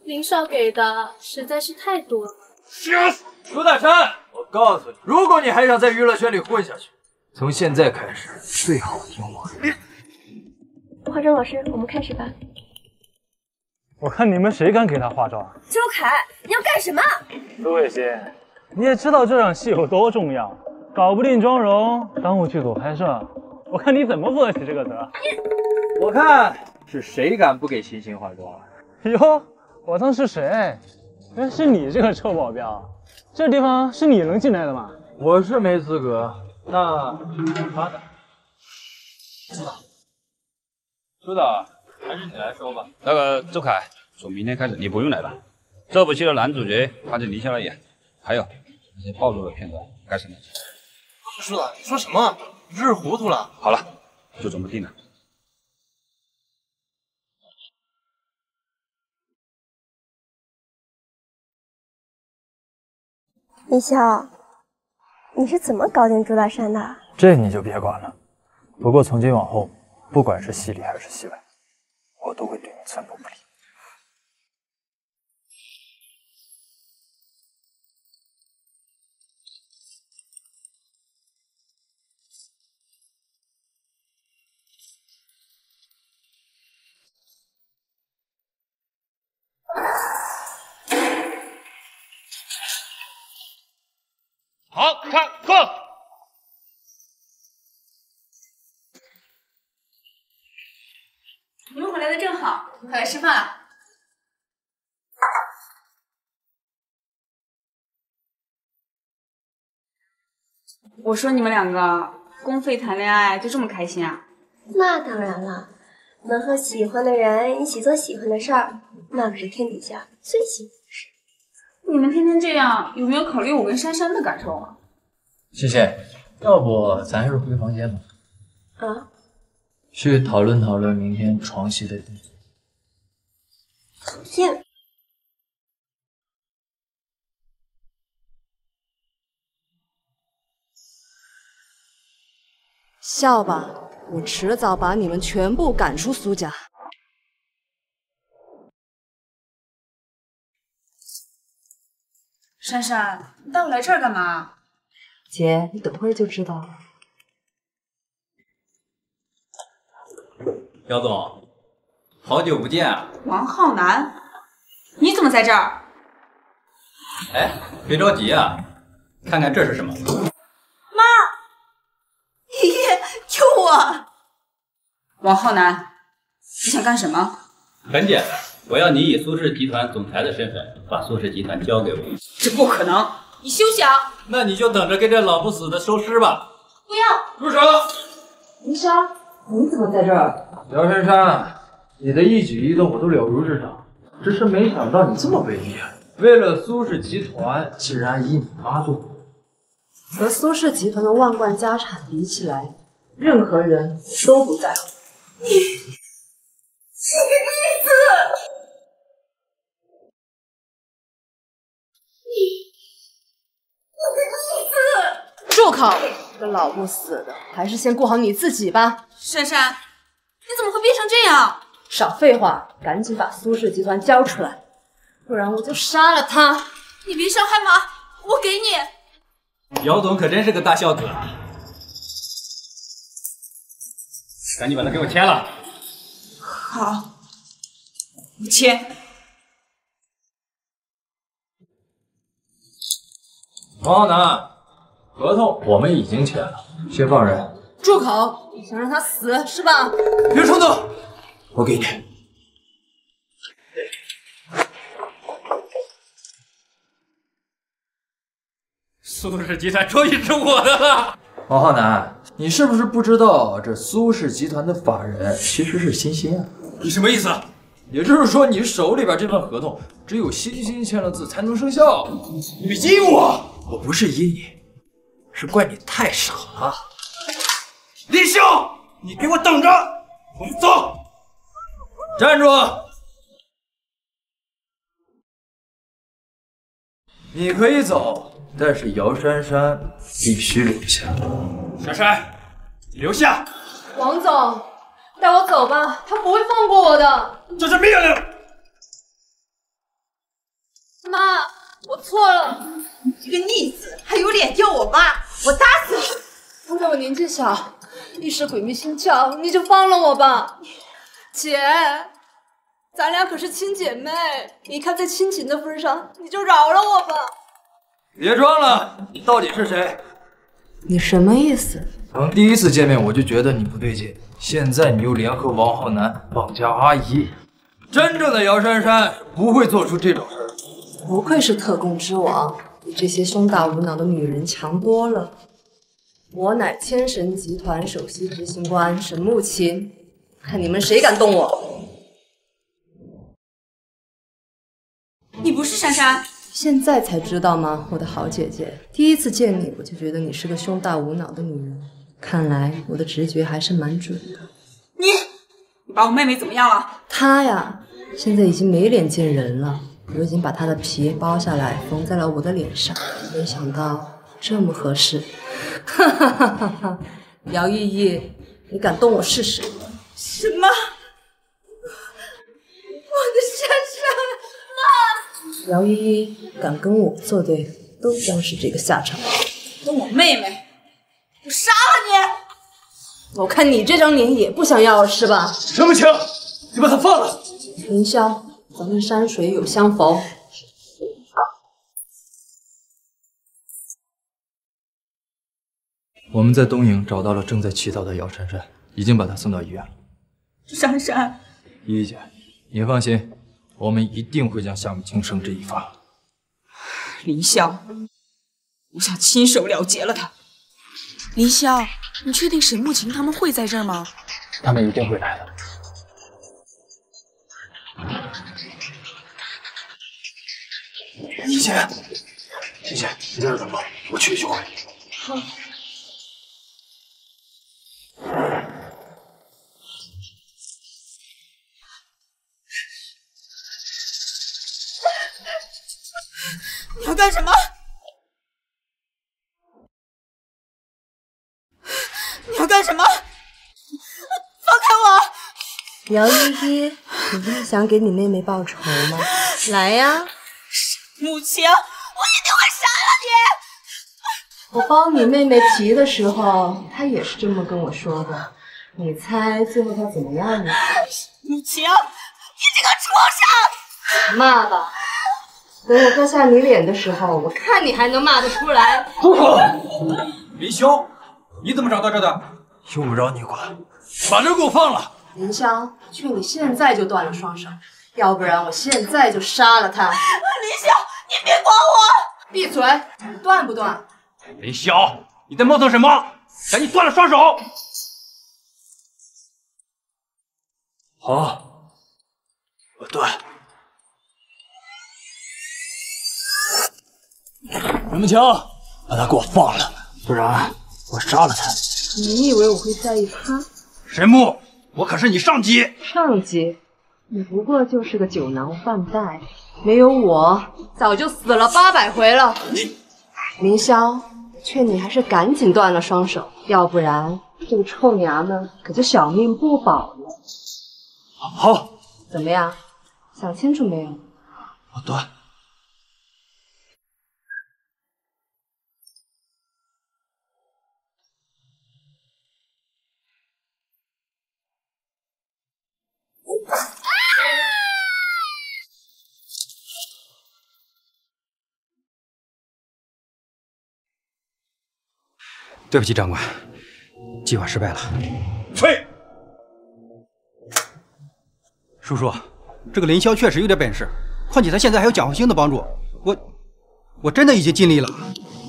林少给的实在是太多了。瞎死！朱大山，我告诉你，如果你还想在娱乐圈里混下去，从现在开始最好听我化妆老师，我们开始吧。我看你们谁敢给他化妆？周凯，你要干什么？苏慧欣，你也知道这场戏有多重要，搞不定妆容，耽误剧组拍摄，我看你怎么负得起这个责？我看是谁敢不给欣欣化妆？哟，我当是谁？哎是你这个臭保镖，这地方是你能进来的吗？我是没资格，那他呢？知道。朱导，还是你来说吧。那个周凯，从明天开始你不用来了。这部戏的男主角换成林霄来演，还有那些暴露的片段该删掉。朱导，你说什么？你这是糊涂了？好了，就这么定了。林霄，你是怎么搞定朱大山的？这你就别管了。不过从今往后，不管是戏里还是戏外，我都会对你寸步不离。好看，过。你们回来的正好，快来吃饭了。我说你们两个公费谈恋爱就这么开心啊？那当然了，能和喜欢的人一起做喜欢的事儿，那可是天底下最幸福的事。你们天天这样，有没有考虑我跟珊珊的感受啊？欣欣，要不咱还是回房间吧，啊？去讨论讨论明天床戏的讨厌，笑吧，我迟早把你们全部赶出苏家。珊珊，你带我来这儿干嘛？姐，你等会儿就知道了。姚总，好久不见啊！王浩南，你怎么在这儿？哎，别着急啊，看看这是什么？妈，爷爷救我！王浩南，你想干什么？很简单，我要你以苏氏集团总裁的身份把苏氏集团交给我。这不可能！你休想！那你就等着跟这老不死的收尸吧！不要！住手！林山，你怎么在这儿？姚珊珊，你的一举一动我都了如指掌，只是没想到你这么卑劣，为了苏氏集团，竟然以你妈做主。和苏氏集团的万贯家产比起来，任何人都不在乎。你，你个逆子！你，住口！个老不死的，还是先顾好你自己吧。珊珊，你怎么会变成这样？少废话，赶紧把苏氏集团交出来，不然我就杀了他！你别伤害妈，我给你。姚总可真是个大孝子，赶紧把他给我签了。好，我签。王浩南，合同我们已经签了，先放人。住口！想让他死是吧？别冲动，我给你。苏氏集团终于是我的了。王浩南，你是不是不知道这苏氏集团的法人其实是欣欣啊？你什么意思？也就是说，你手里边这份合同只有欣欣签了字才能生效。你阴我！我不是阴你，是怪你太傻了。林兄，你给我等着，我们走。站住！你可以走，但是姚珊珊必须留下。珊珊，留下！王总，带我走吧，他不会放过我的。这是命令。妈，我错了。你这个逆子，还有脸叫我妈？我打死你！因为我年纪小，一时鬼迷心窍，你就放了我吧。姐，咱俩可是亲姐妹，你看在亲情的份上，你就饶了我吧。别装了，你到底是谁？你什么意思？从第一次见面我就觉得你不对劲，现在你又联合王浩南绑架阿姨，真正的姚珊珊不会做出这种事儿。不愧是特工之王，比这些胸大无脑的女人强多了。我乃千神集团首席执行官沈慕琴，看你们谁敢动我！你不是珊珊？现在才知道吗，我的好姐姐？第一次见你，我就觉得你是个胸大无脑的女人。看来我的直觉还是蛮准的。你，你把我妹妹怎么样了？她呀，现在已经没脸见人了。我已经把他的皮剥下来缝在了我的脸上，没想到这么合适。哈哈哈哈哈！姚依依，你敢动我试试？什么？我的珊珊，姚依依敢跟我作对，都将是这个下场。动我妹妹，我杀了你！我看你这张脸也不想要了是吧？陈慕清，你把他放了。凌霄，咱们山水有相逢。我们在东营找到了正在乞讨的姚珊珊，已经把她送到医院了。珊珊，依依姐，您放心，我们一定会将夏木清绳之以法。林霄，我想亲手了结了他。林霄，你确定沈慕晴他们会在这儿吗？他们一定会来的。依姐，依姐，你在这等着，我去一会儿。好。你要干什么？你要干什么？放开我！姚依依，你不是想给你妹妹报仇吗？来呀！母亲，我一定会杀了你！我帮你妹妹提的时候，她也是这么跟我说的。你猜最后她怎么样了？母亲，你这个畜生！骂吧。等我割下你脸的时候，我看你还能骂得出来。住口！林霄，你怎么找到这的？用不着你管，把人给我放了。林霄，劝你现在就断了双手，要不然我现在就杀了他。林霄，你别管我！闭嘴！断不断？林霄，你在磨蹭什么？赶紧断了双手！好，我断。任慕清，把他给我放了，不然我杀了他。你以为我会在意他？神木，我可是你上级。上级？你不过就是个酒囊饭袋，没有我早就死了八百回了。你，凌霄，劝你还是赶紧断了双手，要不然这个臭娘们可就小命不保了。好，怎么样？想清楚没有？我断。对不起，长官，计划失败了。废！叔叔，这个林霄确实有点本事，况且他现在还有蒋红星的帮助，我我真的已经尽力了。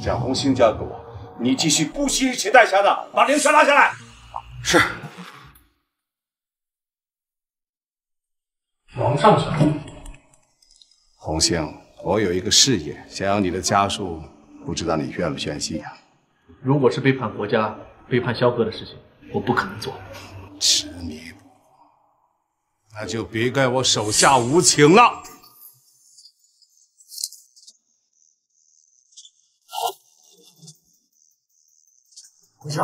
蒋红星交给我，你继续不惜一切代价的把凌霄拉下来。是。皇上审。红星，我有一个事业，想要你的家属，不知道你愿不愿意呀？如果是背叛国家、背叛萧何的事情，我不可能做。执迷不悟，那就别怪我手下无情了。不行，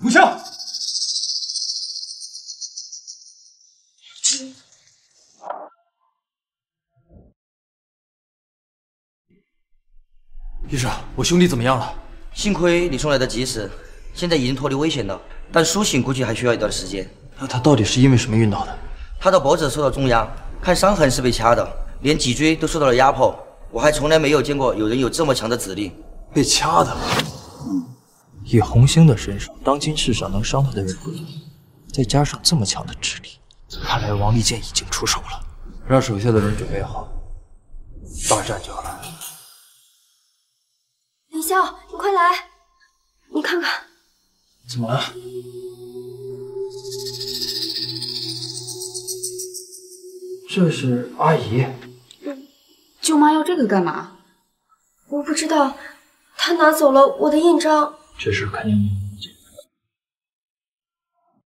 不行！医生，我兄弟怎么样了？幸亏你送来的及时，现在已经脱离危险了，但苏醒估计还需要一段时间。那他到底是因为什么晕倒的？他的脖子受到重压，看伤痕是被掐的，连脊椎都受到了压迫。我还从来没有见过有人有这么强的指力。被掐的。以红星的身手，当今世上能伤他的人不多，再加上这么强的智力，看来王立剑已经出手了。让手下的人准备好，大战就要来了。凌霄，你快来，你看看，怎么了？这是阿姨。舅妈要这个干嘛？我不知道，她拿走了我的印章。这事肯定